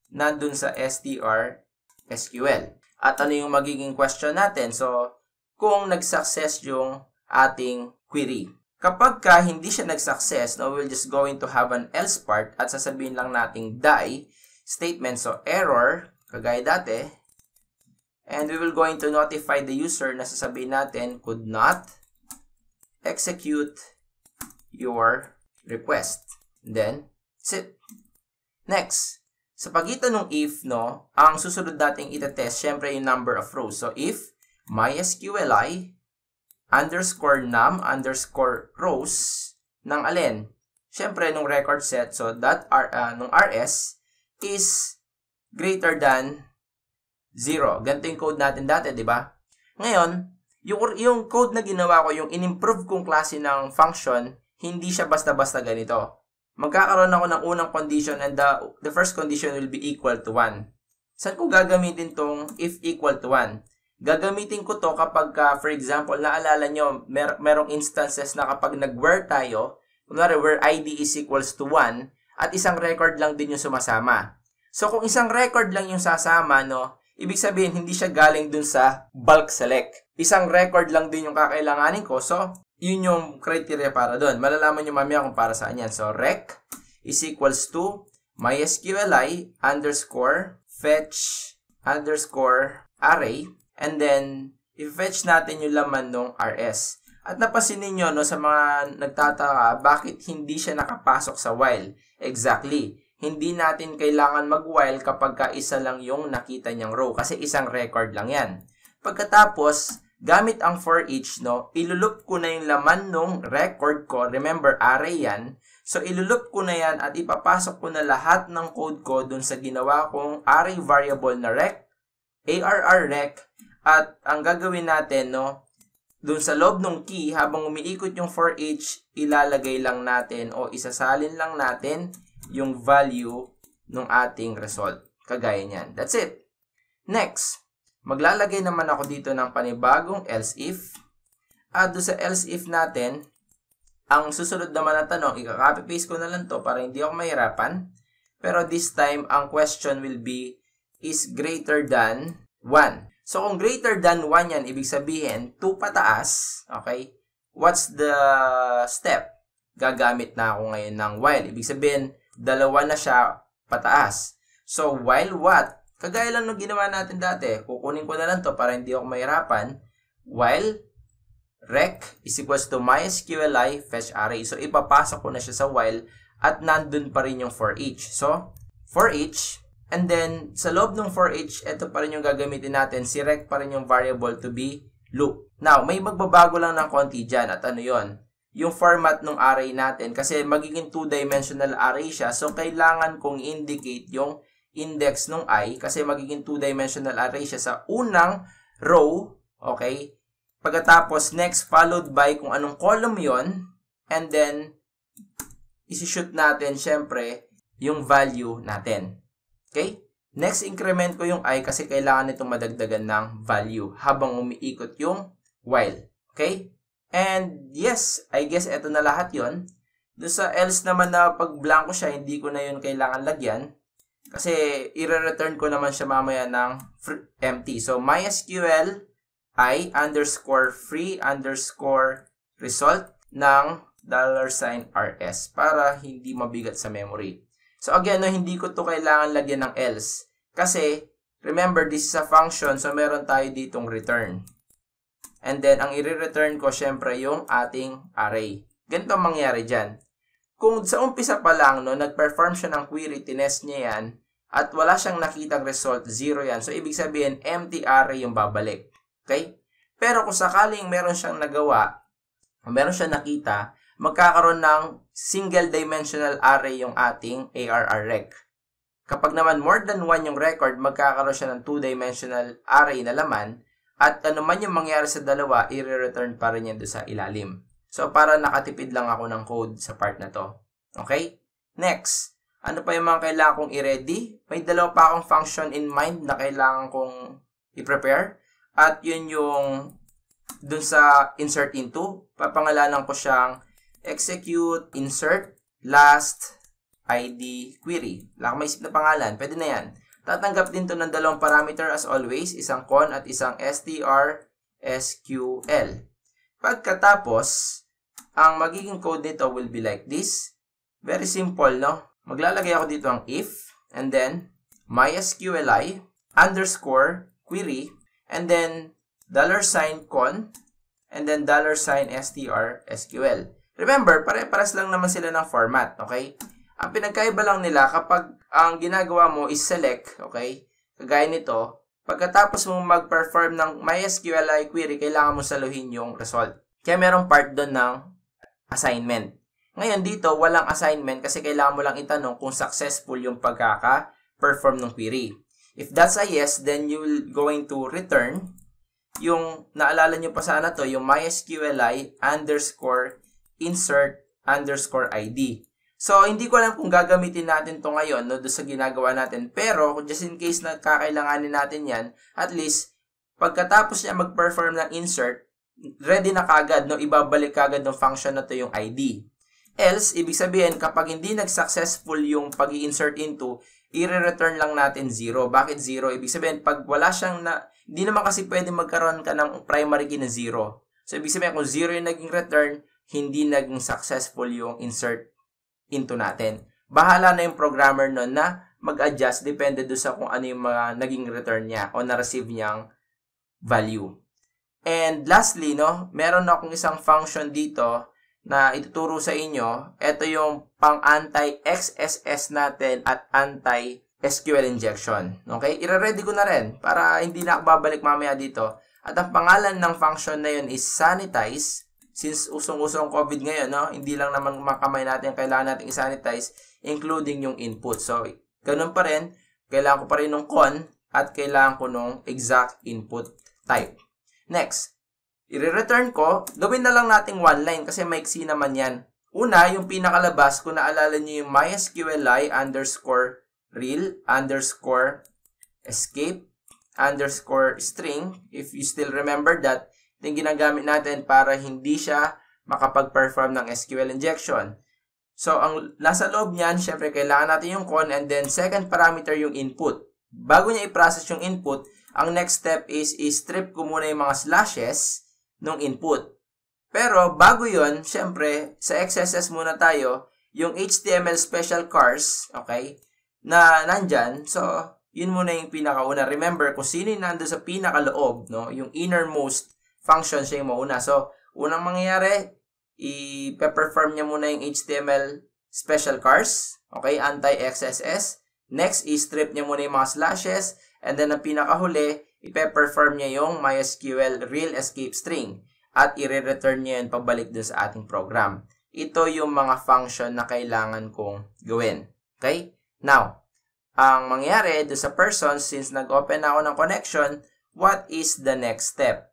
nandun sa str SQL. At ano yung magiging question natin? So, kung nag-success yung ating query. Kapag ka hindi siya nag-success, no, we're just going to have an else part at sasabihin lang nating die statement. So, error, kagaya dati, And we will going to notify the user na sasabihin natin could not execute your request. Then, sit. Next, sa pagitan ng if, no, ang susunod nating itetest, syempre yung number of rows. So, if mysqli underscore num underscore rows ng alin? Syempre, nung record set, so that R, uh, nung rs is greater than 0. Ganito yung code natin dati, di ba? Ngayon, yung, yung code na ginawa ko, yung in-improve kong klase ng function, hindi siya basta-basta ganito. Magkakaroon ako ng unang condition and the, the first condition will be equal to 1. Saan ko gagamitin tong if equal to 1? Gagamitin ko to kapag, uh, for example, naalala nyo, mer merong instances na kapag nag-where tayo, kunwari where id is equals to 1, at isang record lang din yung sumasama. So, kung isang record lang yung sasama, no, ibig sabihin, hindi siya galing dun sa bulk select. Isang record lang din yung kakailanganin ko. So, yun yung criteria para doon. Malalaman nyo mamaya kung para saan yan. So, rec is equals to mysqli underscore fetch underscore array and then i-fetch natin yung laman ng rs. At napansin niyo no, sa mga nagtataka bakit hindi siya nakapasok sa while. Exactly. Hindi natin kailangan mag-while kapag ka isa lang yung nakita niyang row kasi isang record lang yan. Pagkatapos, gamit ang for each, no, ilulup ko na yung laman nung record ko. Remember, array yan. So, ilulup ko na yan at ipapasok ko na lahat ng code ko dun sa ginawa kong array variable na rec, arr rec, at ang gagawin natin, no, dun sa loob ng key, habang umiikot yung for each, ilalagay lang natin o isasalin lang natin yung value ng ating result. Kagaya niyan. That's it. Next, Maglalagay naman ako dito ng panibagong else if. At do sa else if natin, ang susunod naman na tanong, ika-copy paste ko na lang to para hindi ako mahirapan. Pero this time, ang question will be, is greater than 1. So, kung greater than 1 yan, ibig sabihin, 2 pataas, okay? What's the step? Gagamit na ako ngayon ng while. Ibig sabihin, dalawa na siya pataas. So, while what? Kagaya lang nung ginawa natin dati, kukunin ko na lang to para hindi ako mahirapan. While rec is equals to mysqli fetch array. So, ipapasok ko na siya sa while at nandun pa rin yung for each. So, for each, and then sa loob ng for each, ito pa rin yung gagamitin natin. Si rec pa rin yung variable to be loop. Now, may magbabago lang ng konti dyan. At ano yon Yung format ng array natin. Kasi magiging two-dimensional array siya. So, kailangan kong indicate yung index ng i kasi magiging two-dimensional array siya sa unang row, okay? Pagkatapos, next followed by kung anong column yon and then isi-shoot natin syempre yung value natin. Okay? Next, increment ko yung i kasi kailangan nitong madagdagan ng value habang umiikot yung while. Okay? And yes, I guess ito na lahat yon. Doon sa else naman na pag blanco siya, hindi ko na yun kailangan lagyan. Kasi, i-return ko naman siya mamaya ng empty. So, MySQL i underscore free underscore result ng dollar sign rs para hindi mabigat sa memory. So, again, no, hindi ko to kailangan lagyan ng else. Kasi, remember, this is a function, so meron tayo ditong return. And then, ang i-return ko, syempre, yung ating array. Ganito ang mangyari dyan kung sa umpisa pa lang, no, nag-perform siya ng query, tinest niya yan, at wala siyang nakitang result, zero yan. So, ibig sabihin, empty array yung babalik. Okay? Pero kung sakaling meron siyang nagawa, meron siyang nakita, magkakaroon ng single dimensional array yung ating ARR rec. Kapag naman more than one yung record, magkakaroon siya ng two-dimensional array na laman, at ano man yung mangyari sa dalawa, i-return pa rin yan doon sa ilalim. So, para nakatipid lang ako ng code sa part na to. Okay? Next, ano pa yung mga kailangan kong i-ready? May dalawa pa akong function in mind na kailangan kong i-prepare. At yun yung dun sa insert into. Papangalanan ko siyang execute insert last ID query. Wala akong maisip na pangalan. Pwede na yan. Tatanggap din to ng dalawang parameter as always, isang con at isang str SQL. Pagkatapos, ang magiging code nito will be like this. Very simple, no? Maglalagay ako dito ang if, and then, mysqli underscore query, and then dollar sign con, and then dollar sign str SQL. Remember, pare-pares lang naman sila ng format, okay? Ang pinagkaiba lang nila kapag ang ginagawa mo is select, okay? Kagaya nito, pagkatapos mo mag-perform ng MySQLi query, kailangan mo saluhin yung result. Kaya merong part doon ng assignment. Ngayon dito, walang assignment kasi kailangan mo lang itanong kung successful yung pagkaka-perform ng query. If that's a yes, then you'll going to return yung, naalala nyo pa sana to, yung MySQLi underscore insert underscore ID. So, hindi ko alam kung gagamitin natin to ngayon no, sa ginagawa natin. Pero, just in case na kakailanganin natin yan, at least, pagkatapos niya mag-perform ng insert, ready na kagad, no, ibabalik kagad ng function na to yung ID. Else, ibig sabihin, kapag hindi nag-successful yung pag insert into, i-return lang natin 0. Bakit 0? Ibig sabihin, pag wala siyang na, hindi naman kasi pwede magkaroon ka ng primary key na 0. So, ibig sabihin, kung 0 yung naging return, hindi naging successful yung insert into natin. Bahala na yung programmer nun na mag-adjust depende do sa kung ano yung mga naging return niya o na-receive niyang value. And lastly, no, meron akong isang function dito na ituturo sa inyo. Ito yung pang anti-XSS natin at anti-SQL injection. Okay? Ire-ready ko na rin para hindi na ako babalik mamaya dito. At ang pangalan ng function na yun is sanitize since usong-usong COVID ngayon, no, hindi lang naman makamay natin kailangan natin i-sanitize, including yung input. So, ganun pa rin, kailangan ko pa rin ng con at kailangan ko ng exact input type. Next, i-return ko, gawin na lang nating one line kasi maiksi naman yan. Una, yung pinakalabas, kung naalala nyo yung mysqli underscore real underscore escape underscore string, if you still remember that, yung ginagamit natin para hindi siya makapag-perform ng SQL injection. So, ang nasa loob niyan, syempre, kailangan natin yung con and then second parameter yung input. Bago niya i-process yung input, ang next step is i-strip ko muna yung mga slashes ng input. Pero, bago yon syempre, sa XSS muna tayo, yung HTML special cars, okay, na nandyan. So, yun muna yung pinakauna. Remember, kung sino yung nando sa pinakaloob, no, yung innermost function siya yung mauna. So, unang mangyayari, i-perform niya muna yung HTML special cars, okay, anti-XSS. Next, i-strip niya muna yung mga slashes. And then, ang pinakahuli, i-perform niya yung MySQL real escape string. At i-return niya yun pabalik dun sa ating program. Ito yung mga function na kailangan kong gawin. Okay? Now, ang mangyayari do sa person, since nag-open ako ng connection, what is the next step?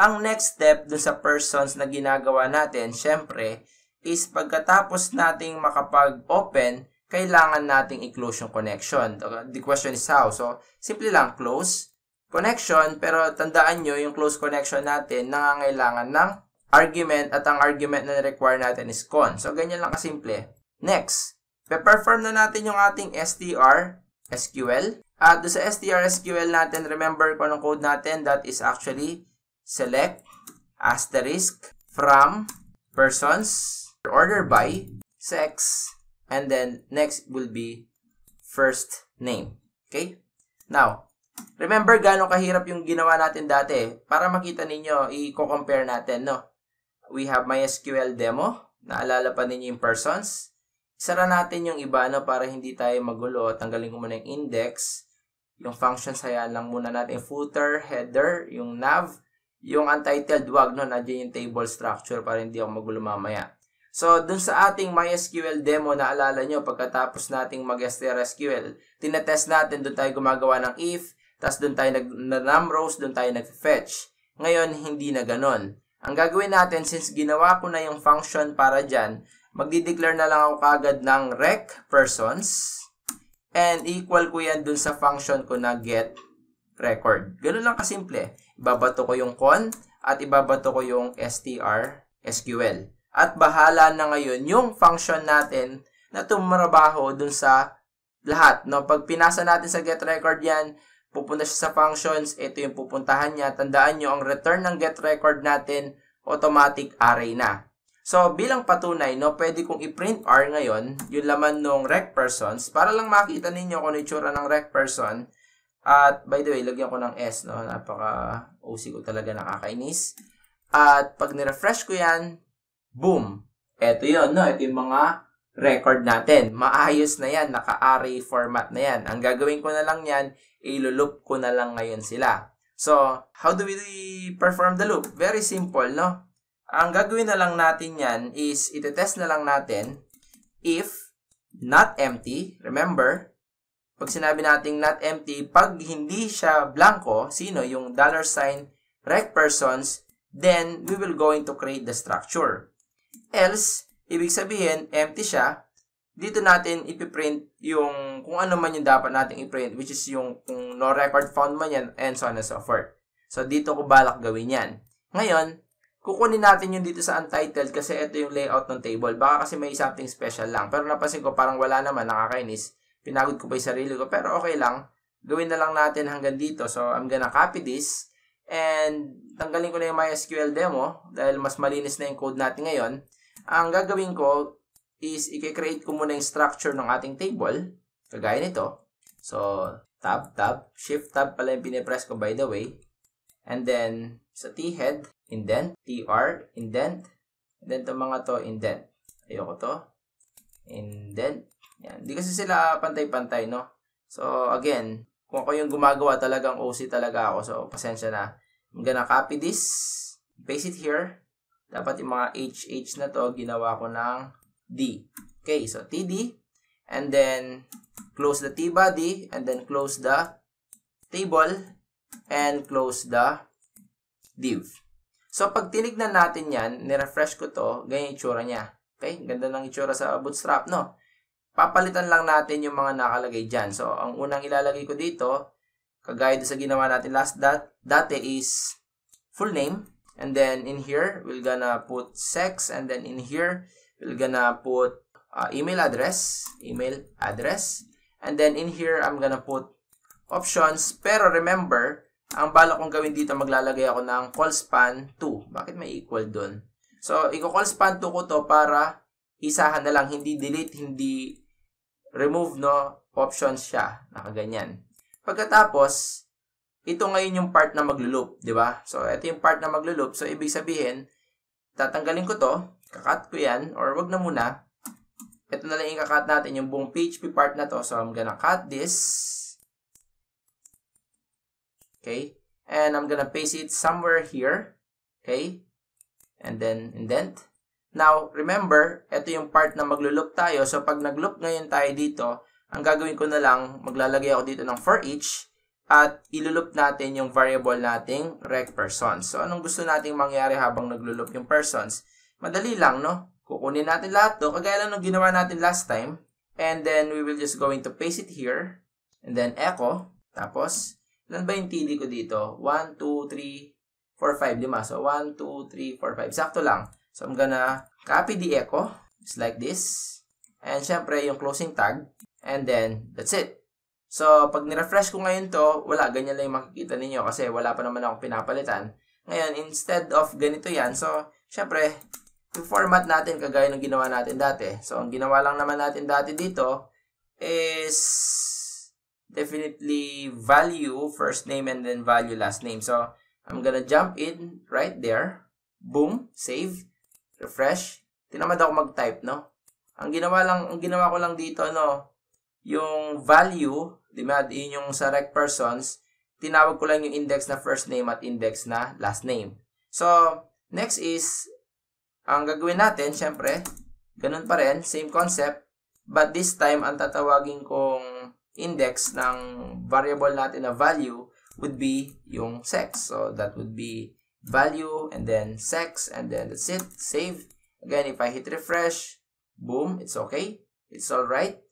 Ang next step dun sa persons na ginagawa natin, syempre, is pagkatapos nating makapag-open, kailangan nating i-close yung connection. The question is how. So, simple lang, close connection, pero tandaan nyo, yung close connection natin, nangangailangan ng argument at ang argument na require natin is con. So, ganyan lang kasimple. Next, pe-perform na natin yung ating str SQL. At sa str SQL natin, remember kung anong code natin, that is actually select asterisk from persons order by sex and then next will be first name. Okay? Now, remember gaano kahirap yung ginawa natin dati. Para makita ninyo, i-compare natin, no? We have MySQL demo. Naalala pa ninyo yung persons. Isara natin yung iba, no? Para hindi tayo magulo. Tanggalin ko muna yung index. Yung functions, hayaan lang muna natin footer, header, yung nav, yung untitled, wag no, nandiyan yung table structure para hindi ako magulo mamaya. So, dun sa ating MySQL demo, naalala nyo, pagkatapos nating mag-SQL, tinetest natin, dun tayo gumagawa ng if, tapos dun tayo nag-num rows, dun tayo nag-fetch. Ngayon, hindi na ganon. Ang gagawin natin, since ginawa ko na yung function para dyan, magdi-declare na lang ako kagad ng rec persons, and equal ko yan dun sa function ko na get record. Ganun lang kasimple. Ibabato ko yung con at ibabato ko yung str SQL. At bahala na ngayon yung function natin na tumrabaho dun sa lahat. No? Pag pinasa natin sa get record yan, pupunta siya sa functions, ito yung pupuntahan niya. Tandaan nyo, ang return ng get record natin, automatic array na. So, bilang patunay, no, pwede kong i-print R ngayon, yung laman ng rec persons, para lang makita ninyo kung itsura ng rec person, At by the way, lagyan ko ng S, no? Napaka OC ko talaga nakakainis. At pag ni-refresh ko yan, boom! Ito yon no? Ito yung mga record natin. Maayos na yan. Naka-array format na yan. Ang gagawin ko na lang yan, ilulup ko na lang ngayon sila. So, how do we perform the loop? Very simple, no? Ang gagawin na lang natin yan is, iti-test na lang natin if not empty, remember, pag sinabi nating not empty, pag hindi siya blanco, sino? Yung dollar sign rec persons, then we will going to create the structure. Else, ibig sabihin, empty siya, dito natin ipiprint yung kung ano man yung dapat nating iprint, which is yung kung no record found man yan, and so on and so forth. So, dito ko balak gawin yan. Ngayon, kukunin natin yung dito sa untitled kasi ito yung layout ng table. Baka kasi may something special lang. Pero napansin ko parang wala naman, nakakainis pinagod ko pa yung sarili ko. Pero okay lang. Gawin na lang natin hanggang dito. So, I'm gonna copy this. And, tanggalin ko na yung MySQL demo dahil mas malinis na yung code natin ngayon. Ang gagawin ko is, i-create ko muna yung structure ng ating table. Kagaya nito. So, tab, tab. Shift tab pala yung pinipress ko by the way. And then, sa T-head, indent. TR, indent. And then, itong mga to, indent. Ayoko to. Indent. Yan. Hindi kasi sila pantay-pantay, no? So, again, kung ako yung gumagawa, talagang OC talaga ako. So, pasensya na. I'm gonna copy this, paste it here. Dapat yung mga HH na to, ginawa ko ng D. Okay, so TD. And then, close the T body. And then, close the table. And close the div. So, pag tinignan natin yan, nirefresh ko to, ganyan itsura niya. Okay, ganda ng itsura sa bootstrap, no? Papalitan lang natin yung mga nakalagay dyan. So, ang unang ilalagay ko dito, kagaya sa ginawa natin last dat dati is full name. And then in here, we're gonna put sex. And then in here, we're gonna put uh, email address. Email address. And then in here, I'm gonna put options. Pero remember, ang balak kong gawin dito, maglalagay ako ng call span 2. Bakit may equal dun? So, i-call span 2 ko to para isahan na lang, hindi delete, hindi remove, no? Options siya, nakaganyan. Pagkatapos, ito ngayon yung part na maglo-loop, di ba? So, ito yung part na maglo-loop. So, ibig sabihin, tatanggalin ko to, kakat ko yan, or wag na muna. Ito na lang yung kakat natin, yung buong PHP part na to. So, I'm gonna cut this. Okay? And I'm gonna paste it somewhere here. Okay? And then indent. Now, remember, ito yung part na maglo-loop tayo. So, pag nag-loop ngayon tayo dito, ang gagawin ko na lang, maglalagay ako dito ng for each at ilulup natin yung variable nating rec persons. So, anong gusto nating mangyari habang naglo-loop yung persons? Madali lang, no? Kukunin natin lahat to, kagaya lang nung ginawa natin last time. And then, we will just going to paste it here. And then, echo. Tapos, ilan ba yung TD ko dito? 1, 2, 3, 4, 5, 5. So, 1, 2, 3, 4, 5. Sakto lang. So, I'm gonna copy the echo. It's like this. And syempre, yung closing tag. And then, that's it. So, pag ni-refresh ko ngayon to, wala, ganyan lang yung makikita ninyo kasi wala pa naman akong pinapalitan. Ngayon, instead of ganito yan, so, syempre, yung format natin kagaya ng ginawa natin dati. So, ang ginawa lang naman natin dati dito is definitely value first name and then value last name. So, I'm gonna jump in right there. Boom, save refresh. Tinamad ako mag-type, no? Ang ginawa lang, ang ginawa ko lang dito, no, yung value, di ba, yun yung sa rec persons, tinawag ko lang yung index na first name at index na last name. So, next is, ang gagawin natin, syempre, ganun pa rin, same concept, but this time, ang tatawagin kong index ng variable natin na value would be yung sex. So, that would be value, and then sex, and then that's it. Save. Again, if I hit refresh, boom, it's okay. It's all right.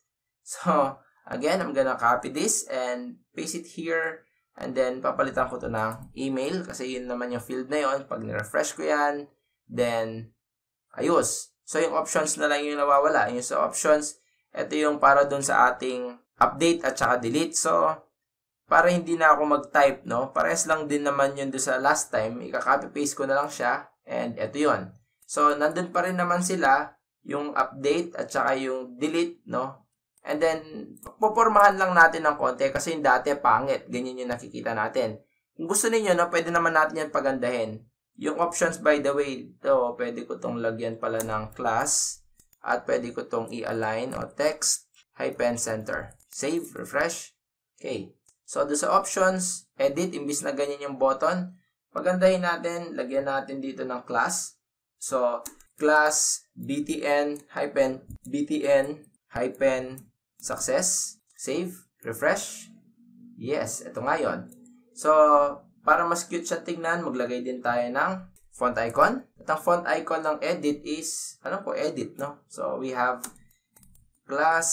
So, again, I'm gonna copy this and paste it here. And then, papalitan ko to ng email kasi yun naman yung field na yun. Pag ni-refresh ko yan, then, ayos. So, yung options na lang yung nawawala. Yung sa options, ito yung para dun sa ating update at saka delete. So, para hindi na ako mag-type, no? Pares lang din naman yun do sa last time. Ika-copy-paste ko na lang siya. And eto yon So, nandun pa rin naman sila, yung update at saka yung delete, no? And then, popormahan lang natin ng konti kasi yung dati pangit. Ganyan yung nakikita natin. Kung gusto niyo no, pwede naman natin yan pagandahin. Yung options, by the way, to, pwede ko tong lagyan pala ng class at pwede ko tong i-align o text hyphen center. Save, refresh. Okay. So, do sa options, edit, imbis na ganyan yung button, pagandahin natin, lagyan natin dito ng class. So, class btn hyphen btn hyphen success. Save, refresh. Yes, ito nga yun. So, para mas cute siya tignan, maglagay din tayo ng font icon. At ang font icon ng edit is, ano po, edit, no? So, we have class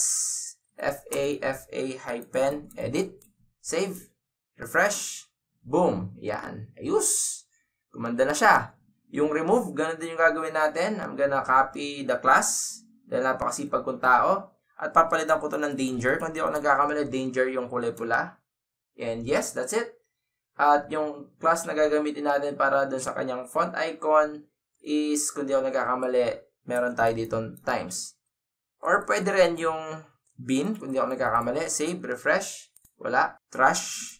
FA, FA hyphen edit. Save. Refresh. Boom. Yan. Ayos. Kumanda na siya. Yung remove, ganun din yung gagawin natin. I'm gonna copy the class. Dahil napakasipag kong tao. At papalitan ko to ng danger. Kung hindi ako nagkakamali, danger yung kulay pula. And yes, that's it. At yung class na gagamitin natin para dun sa kanyang font icon is, kung di ako nagkakamali, meron tayo dito times. Or pwede rin yung bin, kung di ako nagkakamali. Save, refresh. Wala. Trash.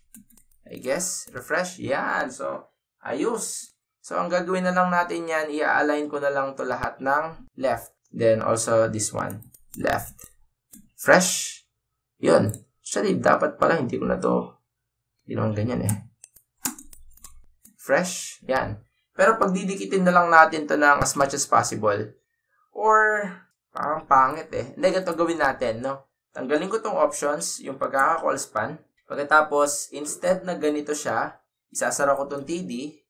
I guess. Refresh. Yan. So, ayos. So, ang gagawin na lang natin yan, i-align ko na lang to lahat ng left. Then, also this one. Left. Fresh. Yun. Actually, dapat pala hindi ko na to. Hindi naman ganyan eh fresh. Yan. Pero pag didikitin na lang natin to ng as much as possible, or parang pangit eh. Hindi, ganito gawin natin, no? Tanggalin ko tong options, yung pagkaka-call span. Pagkatapos, instead na ganito siya, isasara ko tong TD,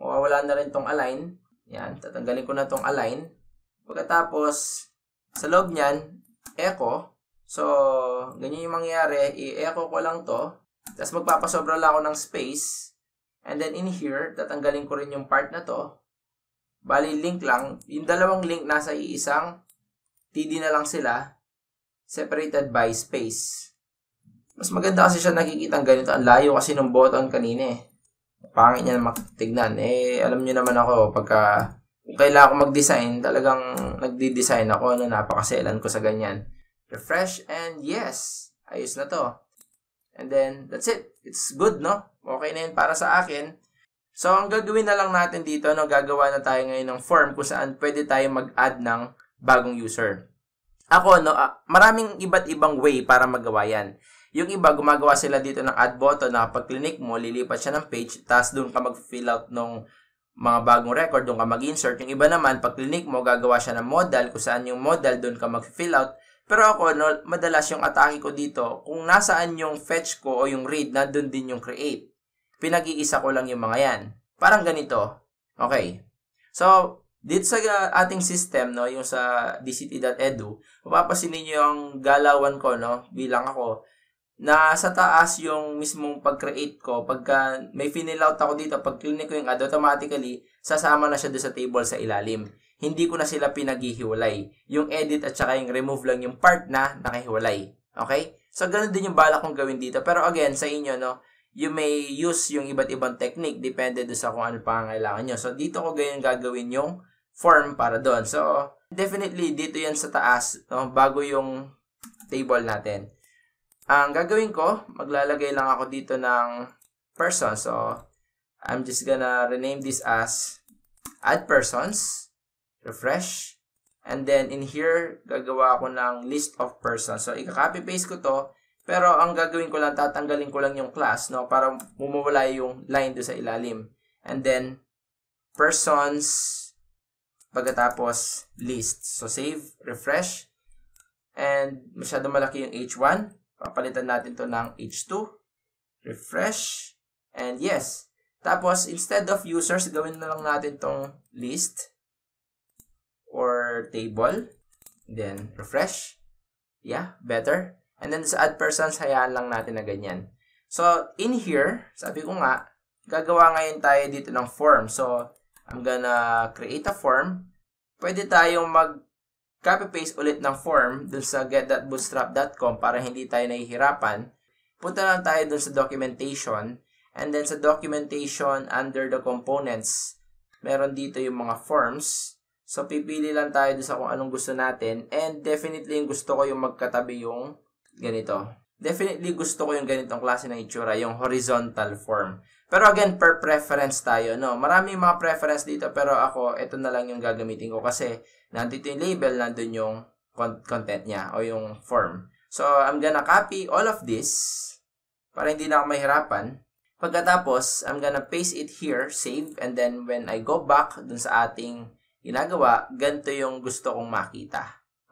mawawala na rin tong align. Yan, tatanggalin ko na tong align. Pagkatapos, sa loob niyan, echo. So, ganyan yung mangyayari, i-echo ko lang to. Tapos magpapasobra lang ako ng space And then in here, tatanggalin ko rin yung part na to. Bali, link lang. Yung dalawang link nasa iisang TD na lang sila. Separated by space. Mas maganda kasi siya nakikita ganito. Ang layo kasi ng button kanina eh. Pangit niya na makitignan. Eh, alam niyo naman ako, pagka kailangan ko mag-design, talagang nagdi-design ako. Ano, napakaselan ko sa ganyan. Refresh and yes, ayos na to. And then, that's it. It's good, no? Okay na yun para sa akin. So, ang gagawin na lang natin dito, no, gagawa na tayo ngayon ng form kung saan pwede tayo mag-add ng bagong user. Ako, no, uh, maraming iba't ibang way para magawa yan. Yung iba, gumagawa sila dito ng add button na pag click mo, lilipat siya ng page, tapos doon ka mag-fill out ng mga bagong record, doon ka mag-insert. Yung iba naman, pag click mo, gagawa siya ng modal, kung saan yung modal, doon ka mag-fill out. Pero ako, no, madalas yung atake ko dito, kung nasaan yung fetch ko o yung read, nandun din yung create. Pinag-iisa ko lang yung mga yan. Parang ganito. Okay. So, dito sa ating system, no, yung sa dct.edu, mapapasin niyo yung galawan ko, no, bilang ako, na sa taas yung mismong pag-create ko, pagka may finill out ako dito, pag click ko yung add, automatically, sasama na siya doon sa table sa ilalim. Hindi ko na sila pinaghihiwalay. Yung edit at saka yung remove lang yung part na nakahiwalay. Okay? So, ganun din yung bala kong gawin dito. Pero again, sa inyo, no, you may use yung iba't ibang technique depende do sa kung ano pangangailangan nyo. So, dito ko ganyan gagawin yung form para doon. So, definitely, dito yan sa taas, no, bago yung table natin. Ang gagawin ko, maglalagay lang ako dito ng person. So, I'm just gonna rename this as add persons, refresh, and then in here, gagawa ako ng list of persons. So, ika-copy paste ko to pero ang gagawin ko lang, tatanggalin ko lang yung class, no? Para bumawala yung line do sa ilalim. And then, persons, pagkatapos, list. So, save, refresh. And, masyado malaki yung H1. Papalitan natin to ng H2. Refresh. And yes. Tapos, instead of users, gawin na lang natin tong list or table. Then, refresh. Yeah, better. And then sa add persons, hayaan lang natin na ganyan. So, in here, sabi ko nga, gagawa ngayon tayo dito ng form. So, I'm gonna create a form. Pwede tayong mag copy-paste ulit ng form dun sa get.bootstrap.com para hindi tayo nahihirapan. Punta lang tayo dun sa documentation. And then sa documentation, under the components, meron dito yung mga forms. So, pipili lang tayo dun sa kung anong gusto natin. And definitely, yung gusto ko yung magkatabi yung ganito. Definitely gusto ko yung ganitong klase ng itsura, yung horizontal form. Pero again, per preference tayo, no? Marami mga preference dito, pero ako, ito na lang yung gagamitin ko kasi nandito yung label, nandun yung content niya o yung form. So, I'm gonna copy all of this para hindi na ako mahirapan. Pagkatapos, I'm gonna paste it here, save, and then when I go back dun sa ating ginagawa, ganito yung gusto kong makita.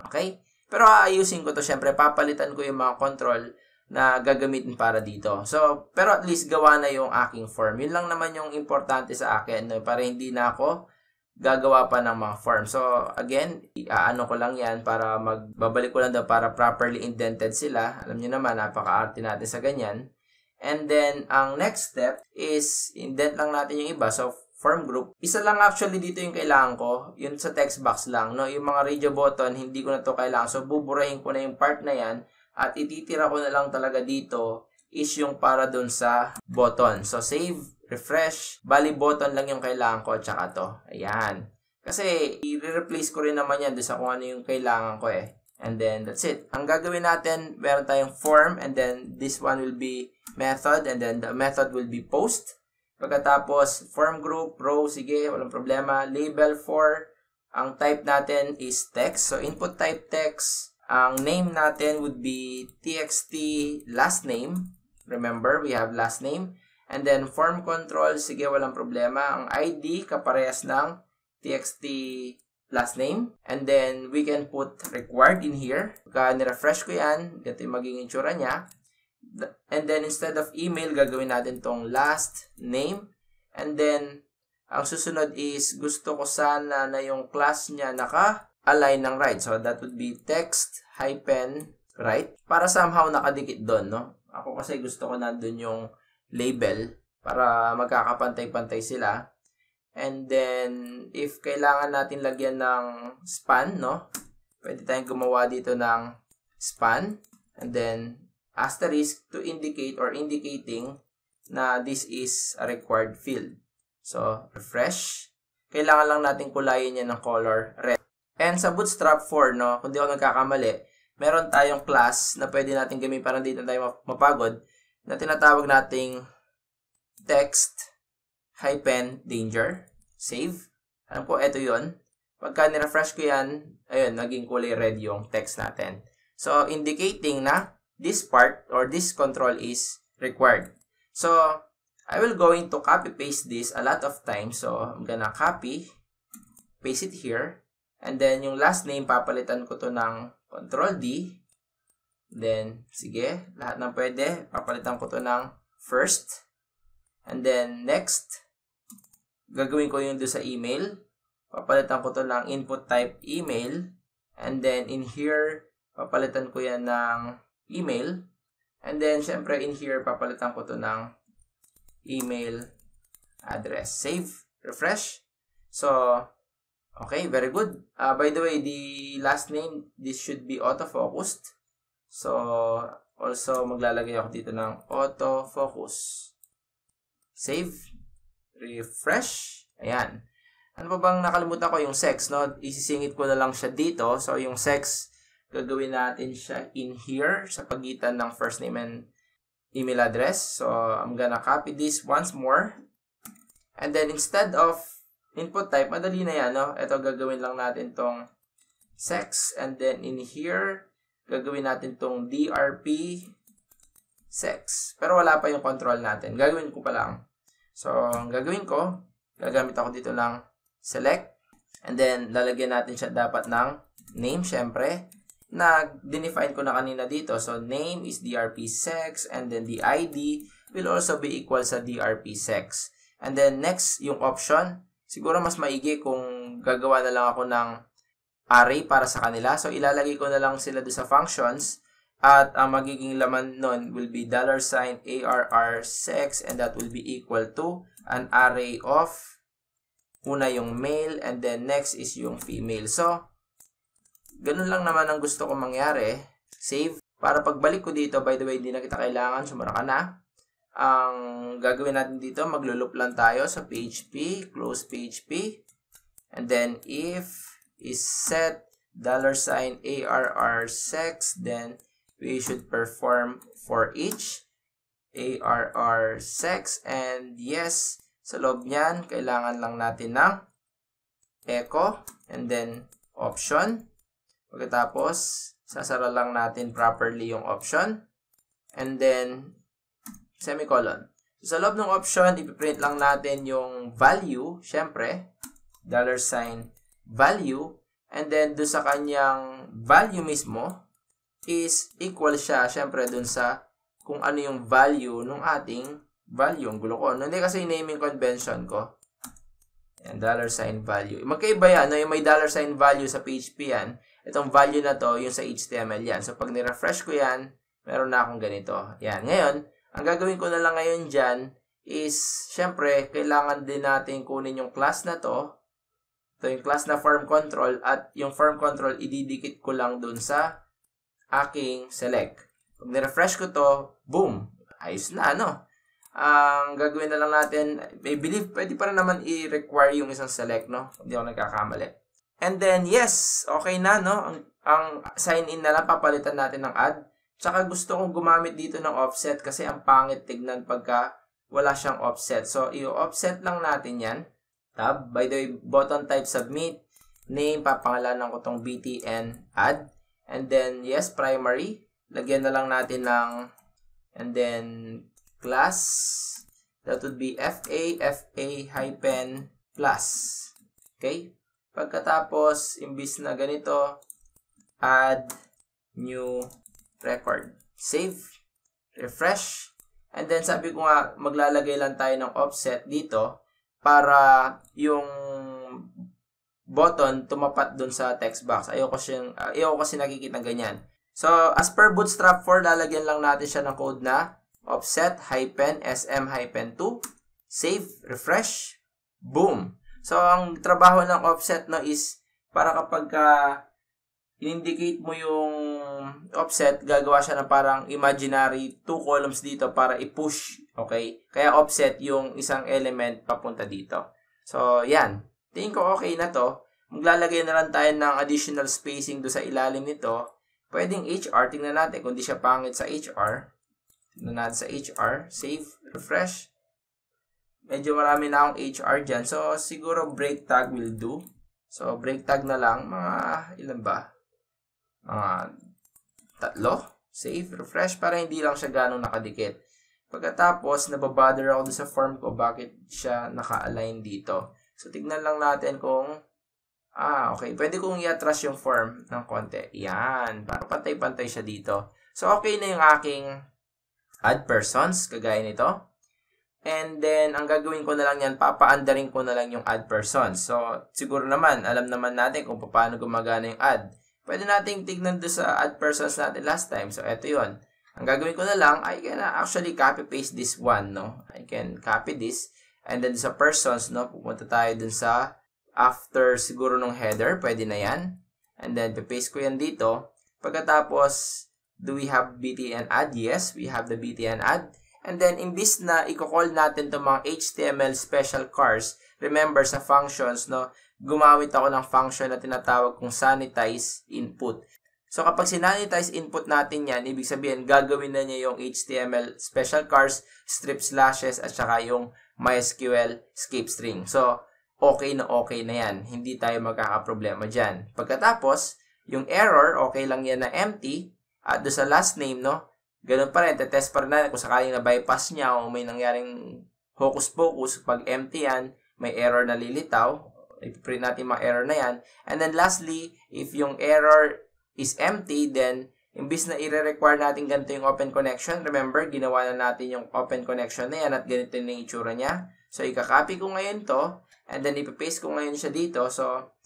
Okay? Pero aayusin ko to syempre, papalitan ko yung mga control na gagamitin para dito. So, pero at least gawa na yung aking form. Yun lang naman yung importante sa akin, no? para hindi na ako gagawa pa ng mga form. So, again, iaano ko lang yan para magbabalik ko lang daw para properly indented sila. Alam niyo naman, napaka-arte natin sa ganyan. And then, ang next step is indent lang natin yung iba. So, form group. Isa lang actually dito yung kailangan ko, yun sa text box lang, no? Yung mga radio button, hindi ko na to kailangan. So, buburahin ko na yung part na yan at ititira ko na lang talaga dito is yung para dun sa button. So, save, refresh, bali button lang yung kailangan ko, tsaka to. Ayan. Kasi, i-replace ko rin naman yan doon sa kung ano yung kailangan ko eh. And then, that's it. Ang gagawin natin, meron tayong form, and then this one will be method, and then the method will be post. Pagkatapos, form group, row, sige, walang problema. Label for, ang type natin is text. So, input type text. Ang name natin would be txt last name. Remember, we have last name. And then, form control, sige, walang problema. Ang ID, kaparehas ng txt last name. And then, we can put required in here. Pagka nirefresh ko yan, ganito yung magiging itsura niya. And then, instead of email, gagawin natin tong last name. And then, ang susunod is, gusto ko sana na yung class niya naka-align ng right. So, that would be text hyphen right. Para somehow nakadikit doon, no? Ako kasi gusto ko nandun yung label para magkakapantay-pantay sila. And then, if kailangan natin lagyan ng span, no? Pwede tayong gumawa dito ng span. And then, asterisk to indicate or indicating na this is a required field. So, refresh. Kailangan lang natin kulayin yan ng color red. And sa Bootstrap 4, no, kung di ako nagkakamali, meron tayong class na pwede natin gamitin para hindi na tayo mapagod na tinatawag nating text hyphen danger. Save. Alam ko, ito yon Pagka ni-refresh ko yan, ayun, naging kulay red yung text natin. So, indicating na this part or this control is required. So, I will going to copy paste this a lot of times. So, I'm gonna copy, paste it here. And then, yung last name, papalitan ko to ng Control D. Then, sige, lahat ng pwede. Papalitan ko to ng first. And then, next, gagawin ko yung do sa email. Papalitan ko to ng input type email. And then, in here, papalitan ko yan ng email. And then, syempre, in here, papalitan ko to ng email address. Save, refresh. So, okay, very good. Uh, by the way, the last name, this should be auto-focused. So, also, maglalagay ako dito ng auto-focus. Save, refresh. Ayan. Ano pa bang nakalimutan ko? Yung sex, no? Isisingit ko na lang siya dito. So, yung sex, gagawin natin siya in here sa pagitan ng first name and email address. So, I'm gonna copy this once more. And then, instead of input type, madali na yan, no? Ito, gagawin lang natin tong sex. And then, in here, gagawin natin tong DRP sex. Pero wala pa yung control natin. Gagawin ko pa lang. So, ang gagawin ko, gagamit ako dito ng select. And then, lalagyan natin siya dapat ng name, syempre na dinefine ko na kanina dito. So, name is DRP sex and then the ID will also be equal sa DRP sex. And then next, yung option, siguro mas maigi kung gagawa na lang ako ng array para sa kanila. So, ilalagay ko na lang sila doon sa functions at ang magiging laman nun will be dollar sign ARR sex and that will be equal to an array of una yung male and then next is yung female. So, Ganun lang naman ang gusto kong mangyari. Save. Para pagbalik ko dito, by the way, hindi na kita kailangan, sumara ka na. Ang gagawin natin dito, maglulup lang tayo sa PHP, close PHP. And then, if is set dollar sign ARR sex, then we should perform for each ARR sex and yes, sa loob niyan, kailangan lang natin ng echo and then option. Pagkatapos, sasara lang natin properly yung option and then semicolon. So, sa loob ng option, ipiprint lang natin yung value, syempre, dollar sign value, and then do sa kanyang value mismo is equal siya, syempre, dun sa kung ano yung value ng ating value. Ang gulo ko. No, hindi kasi naming convention ko. Yan, dollar sign value. Magkaiba yan. No? Yung may dollar sign value sa PHP yan. Itong value na to, yung sa HTML yan. So, pag ni-refresh ko yan, meron na akong ganito. Yan. Ngayon, ang gagawin ko na lang ngayon dyan is, syempre, kailangan din natin kunin yung class na to. Ito yung class na form control at yung form control, ididikit ko lang dun sa aking select. Pag ni-refresh ko to, boom, ayos na, ano? Ang gagawin na lang natin, I believe, pwede pa rin naman i-require yung isang select, no? Hindi ako nagkakamali. And then, yes, okay na, no? Ang, ang sign-in na lang, papalitan natin ng add. Tsaka gusto kong gumamit dito ng offset kasi ang pangit tignan pagka wala siyang offset. So, i-offset lang natin yan. Tab. By the way, button type submit. Name, papangalanan ko tong btn add. And then, yes, primary. Lagyan na lang natin ng and then class that would be FA, FA hyphen plus. Okay? Pagkatapos, imbis na ganito, add new record. Save, refresh, and then sabi ko nga, maglalagay lang tayo ng offset dito para yung button tumapat dun sa text box. Ayoko, siyang, uh, ayoko kasi nakikita ganyan. So, as per Bootstrap 4, lalagyan lang natin siya ng code na offset hyphen sm hyphen 2. Save, refresh, boom. So, ang trabaho ng offset no is para kapag ka indicate mo yung offset, gagawa siya ng parang imaginary two columns dito para i-push. Okay? Kaya offset yung isang element papunta dito. So, yan. Tingin ko okay na to. Maglalagay na lang tayo ng additional spacing do sa ilalim nito Pwedeng HR. Tingnan natin kung di siya pangit sa HR. Tingnan natin sa HR. Save. Refresh. Medyo marami na akong HR dyan. So, siguro break tag will do. So, break tag na lang. Mga ilan ba? Mga tatlo. Save. Refresh. Para hindi lang siya ganong nakadikit. Pagkatapos, nababother ako sa form ko bakit siya naka-align dito. So, tignan lang natin kung Ah, okay. Pwede kong i-atras yung form ng konti. Yan. Para pantay-pantay siya dito. So, okay na yung aking add persons, kagaya nito. And then, ang gagawin ko na lang yan, papaandarin ko na lang yung add persons. So, siguro naman, alam naman natin kung paano gumagana yung add. Pwede nating tignan doon sa add persons natin last time. So, eto yon Ang gagawin ko na lang, I can actually copy-paste this one, no? I can copy this. And then sa persons, no? Pupunta tayo dun sa after siguro nung header, pwede na yan. And then, paste ko yan dito. Pagkatapos, do we have btn add? Yes, we have the btn add. And then, imbis na i-call natin itong mga HTML special cars, remember sa functions, no, gumamit ako ng function na tinatawag kong sanitize input. So, kapag sinanitize input natin yan, ibig sabihin, gagawin na niya yung HTML special cars, strip slashes, at saka yung MySQL escape string. So, okay na okay na yan. Hindi tayo magkakaproblema dyan. Pagkatapos, yung error, okay lang yan na empty. At do sa last name, no? Ganun pa rin, test pa rin natin kung sakaling na-bypass niya o may nangyaring hocus-pocus. Pag empty yan, may error na lilitaw. I-print natin mga error na yan. And then lastly, if yung error is empty, then imbis na i-require natin ganito yung open connection, remember, ginawa na natin yung open connection na yan at ganito na yung itsura niya. So, ikakopy ko ngayon to And then, ipipaste ko ngayon siya dito. So,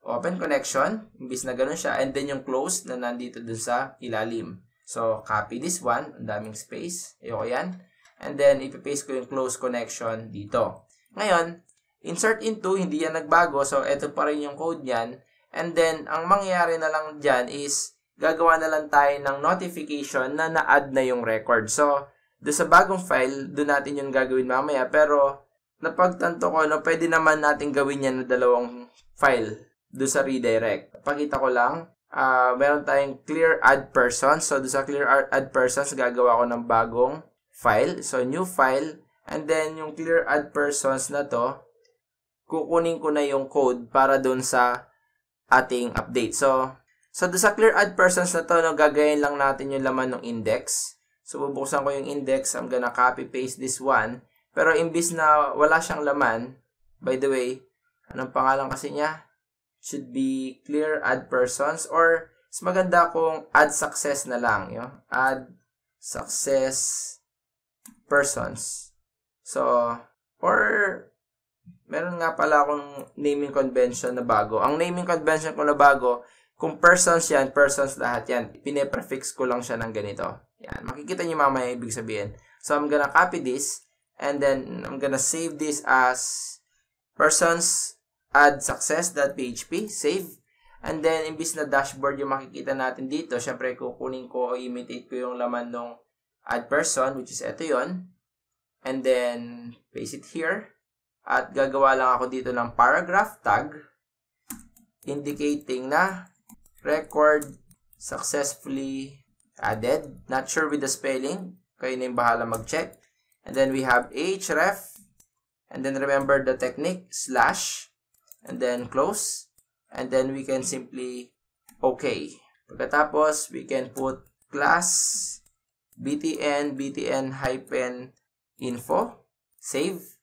open connection, imbis na ganun siya. And then, yung close na nandito dun sa ilalim. So, copy this one. Ang daming space. Ayoko yan. And then, ipipaste ko yung close connection dito. Ngayon, insert into, hindi yan nagbago. So, ito pa rin yung code niyan. And then, ang mangyayari na lang dyan is, gagawa na lang tayo ng notification na na-add na yung record. So, do sa bagong file, doon natin yung gagawin mamaya. Pero, napagtanto ko, no, pwede naman natin gawin yan na dalawang file do sa redirect. Pakita ko lang. uh, meron tayong clear add person. So, do sa clear add persons, gagawa ko ng bagong file. So, new file. And then, yung clear add persons na to, kukunin ko na yung code para dun sa ating update. So, so sa clear add persons na to, no, gagayin lang natin yung laman ng index. So, bubuksan ko yung index. I'm gonna copy paste this one. Pero imbis na wala siyang laman, by the way, anong pangalan kasi niya? Should be clear add persons or mas maganda kung add success na lang. Yo? Add success persons. So, or meron nga pala akong naming convention na bago. Ang naming convention ko na bago, kung persons yan, persons lahat yan. Pine-prefix ko lang siya ng ganito. Yan. Makikita niyo mamaya ibig sabihin. So, I'm gonna copy this and then I'm gonna save this as persons add success.php. Save. And then, imbis na dashboard yung makikita natin dito, syempre kukunin ko o imitate ko yung laman ng add person, which is ito yon And then, paste it here. At gagawa lang ako dito ng paragraph tag indicating na record successfully added. Not sure with the spelling. Kayo na yung bahala mag-check. And then we have href. And then remember the technique, slash. And then close. And then we can simply okay. Pagkatapos, we can put class btn, btn hyphen info. Save.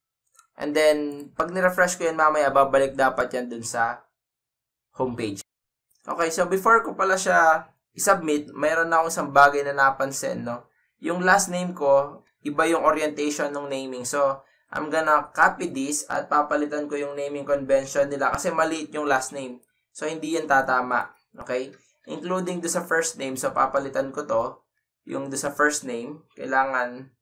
And then, pag nirefresh ko yan mamaya, babalik dapat yan dun sa homepage. Okay, so before ko pala siya i-submit, mayroon na akong isang bagay na napansin, no? Yung last name ko, iba yung orientation ng naming. So, I'm gonna copy this at papalitan ko yung naming convention nila kasi maliit yung last name. So, hindi yan tatama. Okay? Including do sa first name. So, papalitan ko to. Yung do sa first name, kailangan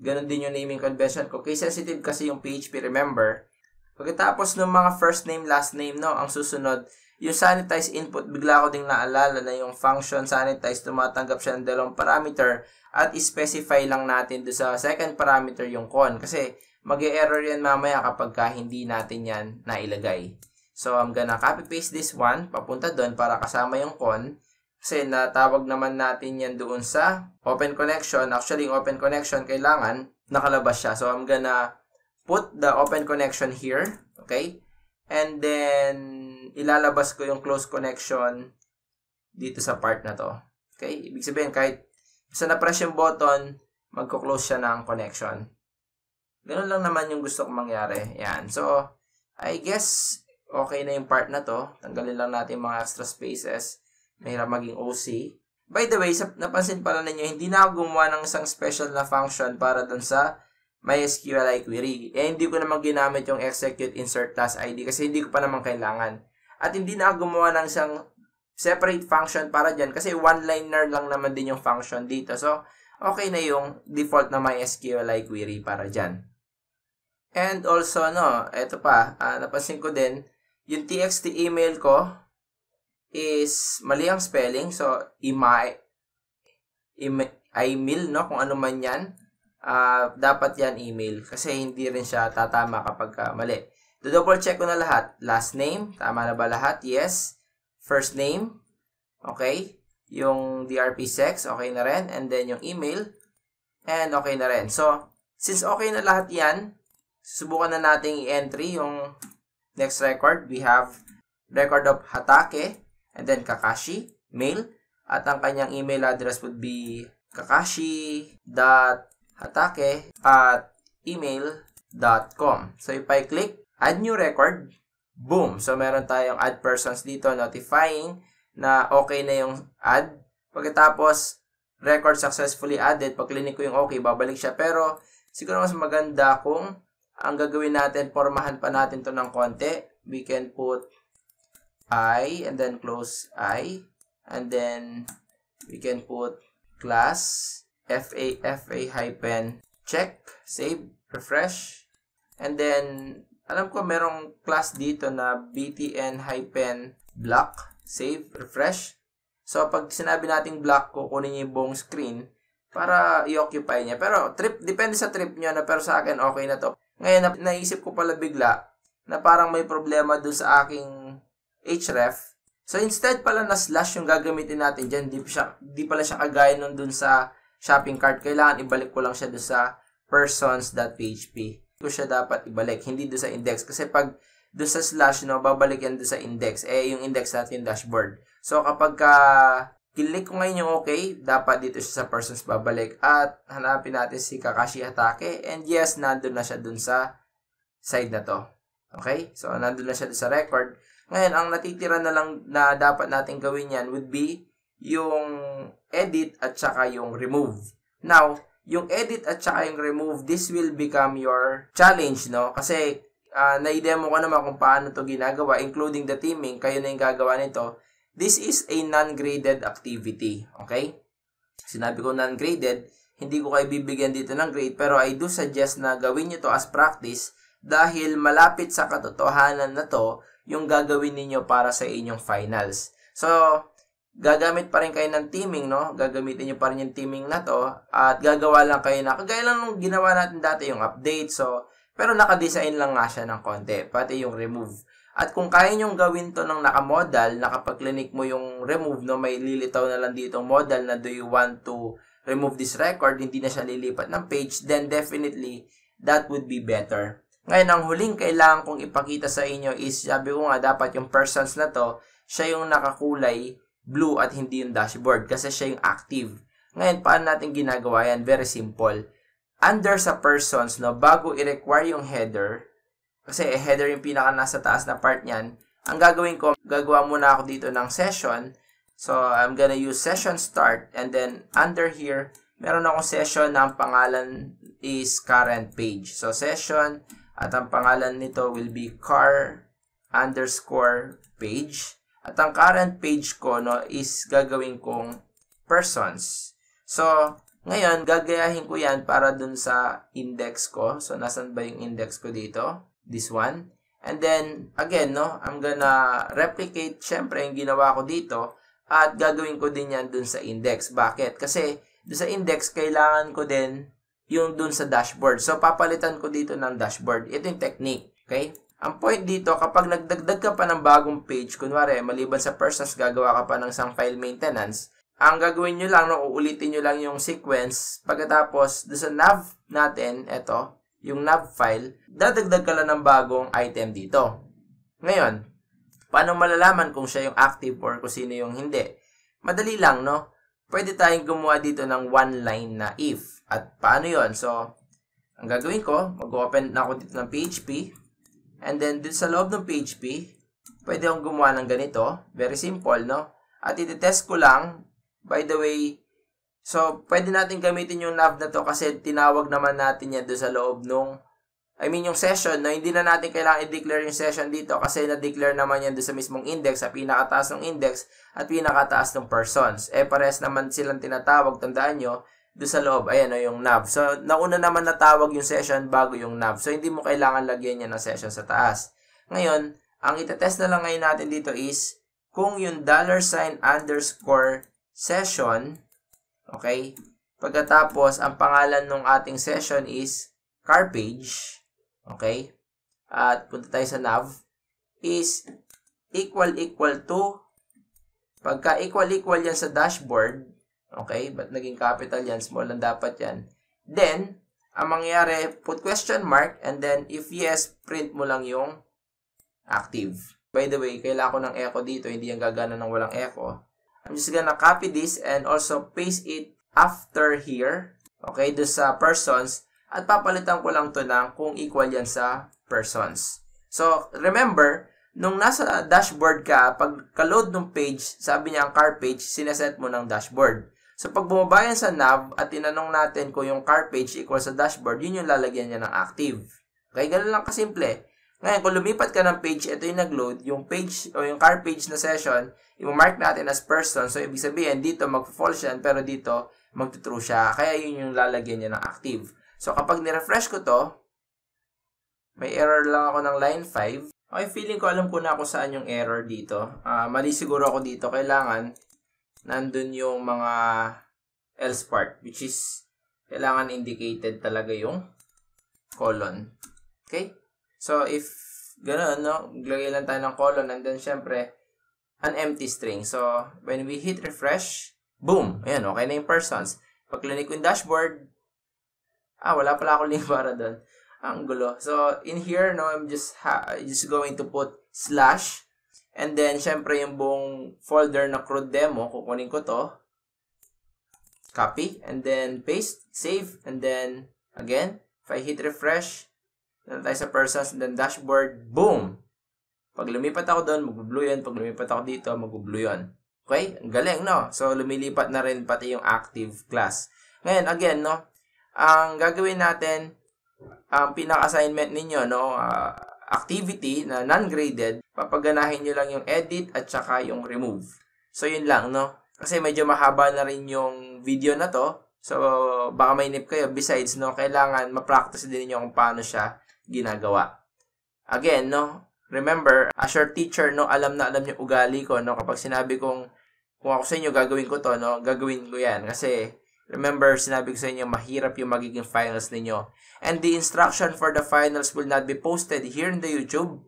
ganun din yung naming convention ko. Case sensitive kasi yung PHP, remember. Pagkatapos ng mga first name, last name, no, ang susunod, yung sanitize input, bigla ko ding naalala na yung function sanitize, tumatanggap siya ng dalawang parameter at specify lang natin do sa second parameter yung con. Kasi mag error yan mamaya kapag ka hindi natin yan nailagay. So, I'm gonna copy-paste this one, papunta doon para kasama yung con. Kasi natawag naman natin yan doon sa open connection. Actually, yung open connection, kailangan nakalabas siya. So, I'm gonna put the open connection here. Okay? And then, ilalabas ko yung close connection dito sa part na to. Okay? Ibig sabihin, kahit sa na-press yung button, magko-close siya ng connection. Ganun lang naman yung gusto kong mangyari. Yan. So, I guess, okay na yung part na to. Tanggalin lang natin mga extra spaces. Mahirap maging OC. By the way, napansin pala ninyo, hindi na ako gumawa ng isang special na function para dun sa MySQLi query. Eh, hindi ko naman ginamit yung execute insert class ID kasi hindi ko pa naman kailangan. At hindi na ako gumawa ng isang separate function para dyan kasi one-liner lang naman din yung function dito. So, okay na yung default na MySQLi query para dyan. And also, no, eto pa, uh, napansin ko din, yung txt email ko is mali ang spelling. So, email, email, no, kung ano man yan uh, dapat yan email kasi hindi rin siya tatama kapag uh, mali. Do double check ko na lahat. Last name, tama na ba lahat? Yes. First name, okay. Yung DRP sex, okay na rin. And then yung email, and okay na rin. So, since okay na lahat yan, subukan na nating i-entry yung next record. We have record of Hatake, and then Kakashi, mail. At ang kanyang email address would be kakashi.com hatake at email.com. So, if I click add new record, boom! So, meron tayong add persons dito notifying na okay na yung add. Pagkatapos, record successfully added. Pag clinic ko yung okay, babalik siya. Pero, siguro mas maganda kung ang gagawin natin, formahan pa natin to ng konti. We can put I and then close I. And then, we can put class FA, FA hyphen check, save, refresh. And then, alam ko merong class dito na btn hyphen block, save, refresh. So, pag sinabi nating block, kukunin niya yung buong screen para i-occupy niya. Pero, trip, depende sa trip niyo na pero sa akin, okay na to. Ngayon, na, naisip ko pala bigla na parang may problema doon sa aking href. So, instead pala na slash yung gagamitin natin dyan, di, siya, di pala siya kagaya nun dun sa shopping cart. Kailangan ibalik ko lang siya dun sa persons.php. Ko siya dapat ibalik, hindi dun sa index. Kasi pag dun sa slash, no, babalik yan dun sa index. Eh, yung index natin yung dashboard. So, kapag ka click ko ngayon yung okay, dapat dito siya sa persons babalik. At hanapin natin si Kakashi Hatake. And yes, nandun na siya dun sa side na to. Okay? So, nandun na siya sa record. Ngayon, ang natitira na lang na dapat natin gawin yan would be yung edit at saka yung remove. Now, yung edit at saka yung remove, this will become your challenge, no? Kasi, uh, na-demo ko naman kung paano to ginagawa, including the teaming, kayo na yung gagawa nito. This is a non-graded activity, okay? Sinabi ko non-graded, hindi ko kayo bibigyan dito ng grade, pero I do suggest na gawin nyo to as practice dahil malapit sa katotohanan na to yung gagawin ninyo para sa inyong finals. So, gagamit pa rin kayo ng teaming, no? Gagamitin nyo pa rin yung teaming na to at gagawa lang kayo na, kagaya lang nung ginawa natin dati yung update. So, pero nakadesign lang nga siya ng konti, pati yung remove. At kung kaya nyong gawin to ng nakamodal, nakapag-clinic mo yung remove, no, may lilitaw na lang dito modal na do you want to remove this record, hindi na siya lilipat ng page, then definitely, that would be better. Ngayon, ang huling kailangan kong ipakita sa inyo is, sabi ko nga, dapat yung persons na to, siya yung nakakulay blue at hindi yung dashboard kasi siya yung active. Ngayon, paano natin ginagawa yan? Very simple. Under sa persons, no, bago i-require yung header, kasi eh, header yung pinaka nasa taas na part niyan, ang gagawin ko, gagawa muna ako dito ng session. So, I'm gonna use session start and then under here, meron akong session na ang pangalan is current page. So, session at ang pangalan nito will be car underscore page. At ang current page ko no, is gagawin kong persons. So, ngayon, gagayahin ko yan para dun sa index ko. So, nasan ba yung index ko dito? This one. And then, again, no, I'm gonna replicate, syempre, yung ginawa ko dito. At gagawin ko din yan dun sa index. Bakit? Kasi, dun sa index, kailangan ko din yung dun sa dashboard. So, papalitan ko dito ng dashboard. Ito yung technique. Okay? Ang point dito, kapag nagdagdag ka pa ng bagong page, kunwari, maliban sa persons, gagawa ka pa ng isang file maintenance, ang gagawin nyo lang, no, uulitin nyo lang yung sequence. Pagkatapos, doon sa nav natin, ito, yung nav file, dadagdag ka lang ng bagong item dito. Ngayon, paano malalaman kung siya yung active or kung sino yung hindi? Madali lang, no? Pwede tayong gumawa dito ng one line na if. At paano yon So, ang gagawin ko, mag-open na ako dito ng PHP. And then, dito sa loob ng PHP, pwede akong gumawa ng ganito. Very simple, no? At iti-test ko lang. By the way, so, pwede natin gamitin yung nav na to kasi tinawag naman natin yan doon sa loob nung I mean, yung session, no, hindi na natin kailangan i-declare yung session dito kasi na-declare naman yan doon sa mismong index, sa pinakataas ng index at pinakataas ng persons. Eh, pares naman silang tinatawag, tandaan nyo, doon sa loob, ayan o, yung nav. So, nauna naman natawag yung session bago yung nav. So, hindi mo kailangan lagyan niya ng session sa taas. Ngayon, ang itetest na lang ngayon natin dito is kung yung dollar sign underscore session, okay, pagkatapos, ang pangalan ng ating session is car page, okay, at punta tayo sa nav, is equal equal to, pagka equal equal yan sa dashboard, Okay? But naging capital yan? Small lang dapat yan. Then, ang mangyayari, put question mark, and then, if yes, print mo lang yung active. By the way, kailangan ko ng echo dito, hindi yung gagana ng walang echo. I'm just gonna copy this and also paste it after here. Okay, do sa persons. At papalitan ko lang to ng kung equal yan sa persons. So, remember, nung nasa dashboard ka, pag ka-load ng page, sabi niya ang car page, sineset mo ng dashboard. So, pag bumaba yan sa nav at tinanong natin kung yung car page equal sa dashboard, yun yung lalagyan niya ng active. Okay, ganun lang kasimple. Ngayon, kung lumipat ka ng page, ito yung nag-load, yung page o yung car page na session, i-mark natin as person. So, ibig sabihin, dito mag-false yan, pero dito mag-true siya. Kaya yun yung lalagyan niya ng active. So, kapag ni-refresh ko to, may error lang ako ng line 5. Okay, feeling ko alam ko na ako saan yung error dito. Uh, mali siguro ako dito. Kailangan nandun yung mga else part, which is kailangan indicated talaga yung colon. Okay? So, if gano'n, no, lagay lang tayo ng colon, and then, syempre, an empty string. So, when we hit refresh, boom, ayan, okay na yung persons. Pag clinic ko yung dashboard, ah, wala pala ako link para doon. Ang gulo. So, in here, no, I'm just, ha just going to put slash, and then, syempre, yung buong folder na crude demo, kukunin ko to, copy, and then paste, save, and then, again, if I hit refresh, na tayo sa persons, and then dashboard, boom! Pag lumipat ako doon, mag-blue yun. Pag lumipat ako dito, mag-blue yun. Okay? Ang galing, no? So, lumilipat na rin pati yung active class. Ngayon, again, no? Ang gagawin natin, ang pinaka-assignment ninyo, no? Uh, activity na non-graded, papaganahin nyo lang yung edit at saka yung remove. So, yun lang, no? Kasi medyo mahaba na rin yung video na to. So, baka may nip kayo. Besides, no, kailangan ma-practice din niyo kung paano siya ginagawa. Again, no, remember, as your teacher, no, alam na alam niyo ugali ko, no, kapag sinabi kong, kung ako sa inyo, gagawin ko to, no, gagawin ko yan. Kasi, remember, sinabi ko sa inyo, mahirap yung magiging finals ninyo. And the instruction for the finals will not be posted here in the YouTube.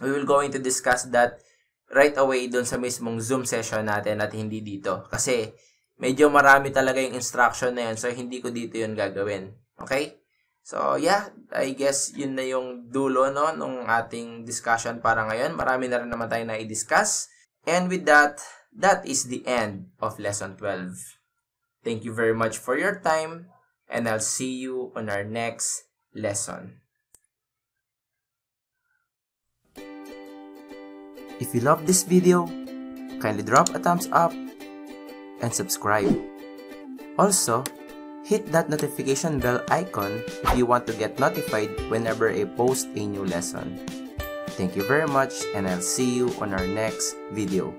We will going to discuss that right away doon sa mismong Zoom session natin at hindi dito. Kasi, medyo marami talaga yung instruction na yan, so hindi ko dito yun gagawin. Okay? So, yeah, I guess yun na yung dulo no, nung ating discussion para ngayon. Marami na rin naman tayo na i-discuss. And with that, that is the end of Lesson 12. Thank you very much for your time, and I'll see you on our next lesson. If you love this video, kindly drop a thumbs up and subscribe. Also, hit that notification bell icon if you want to get notified whenever I post a new lesson. Thank you very much and I'll see you on our next video.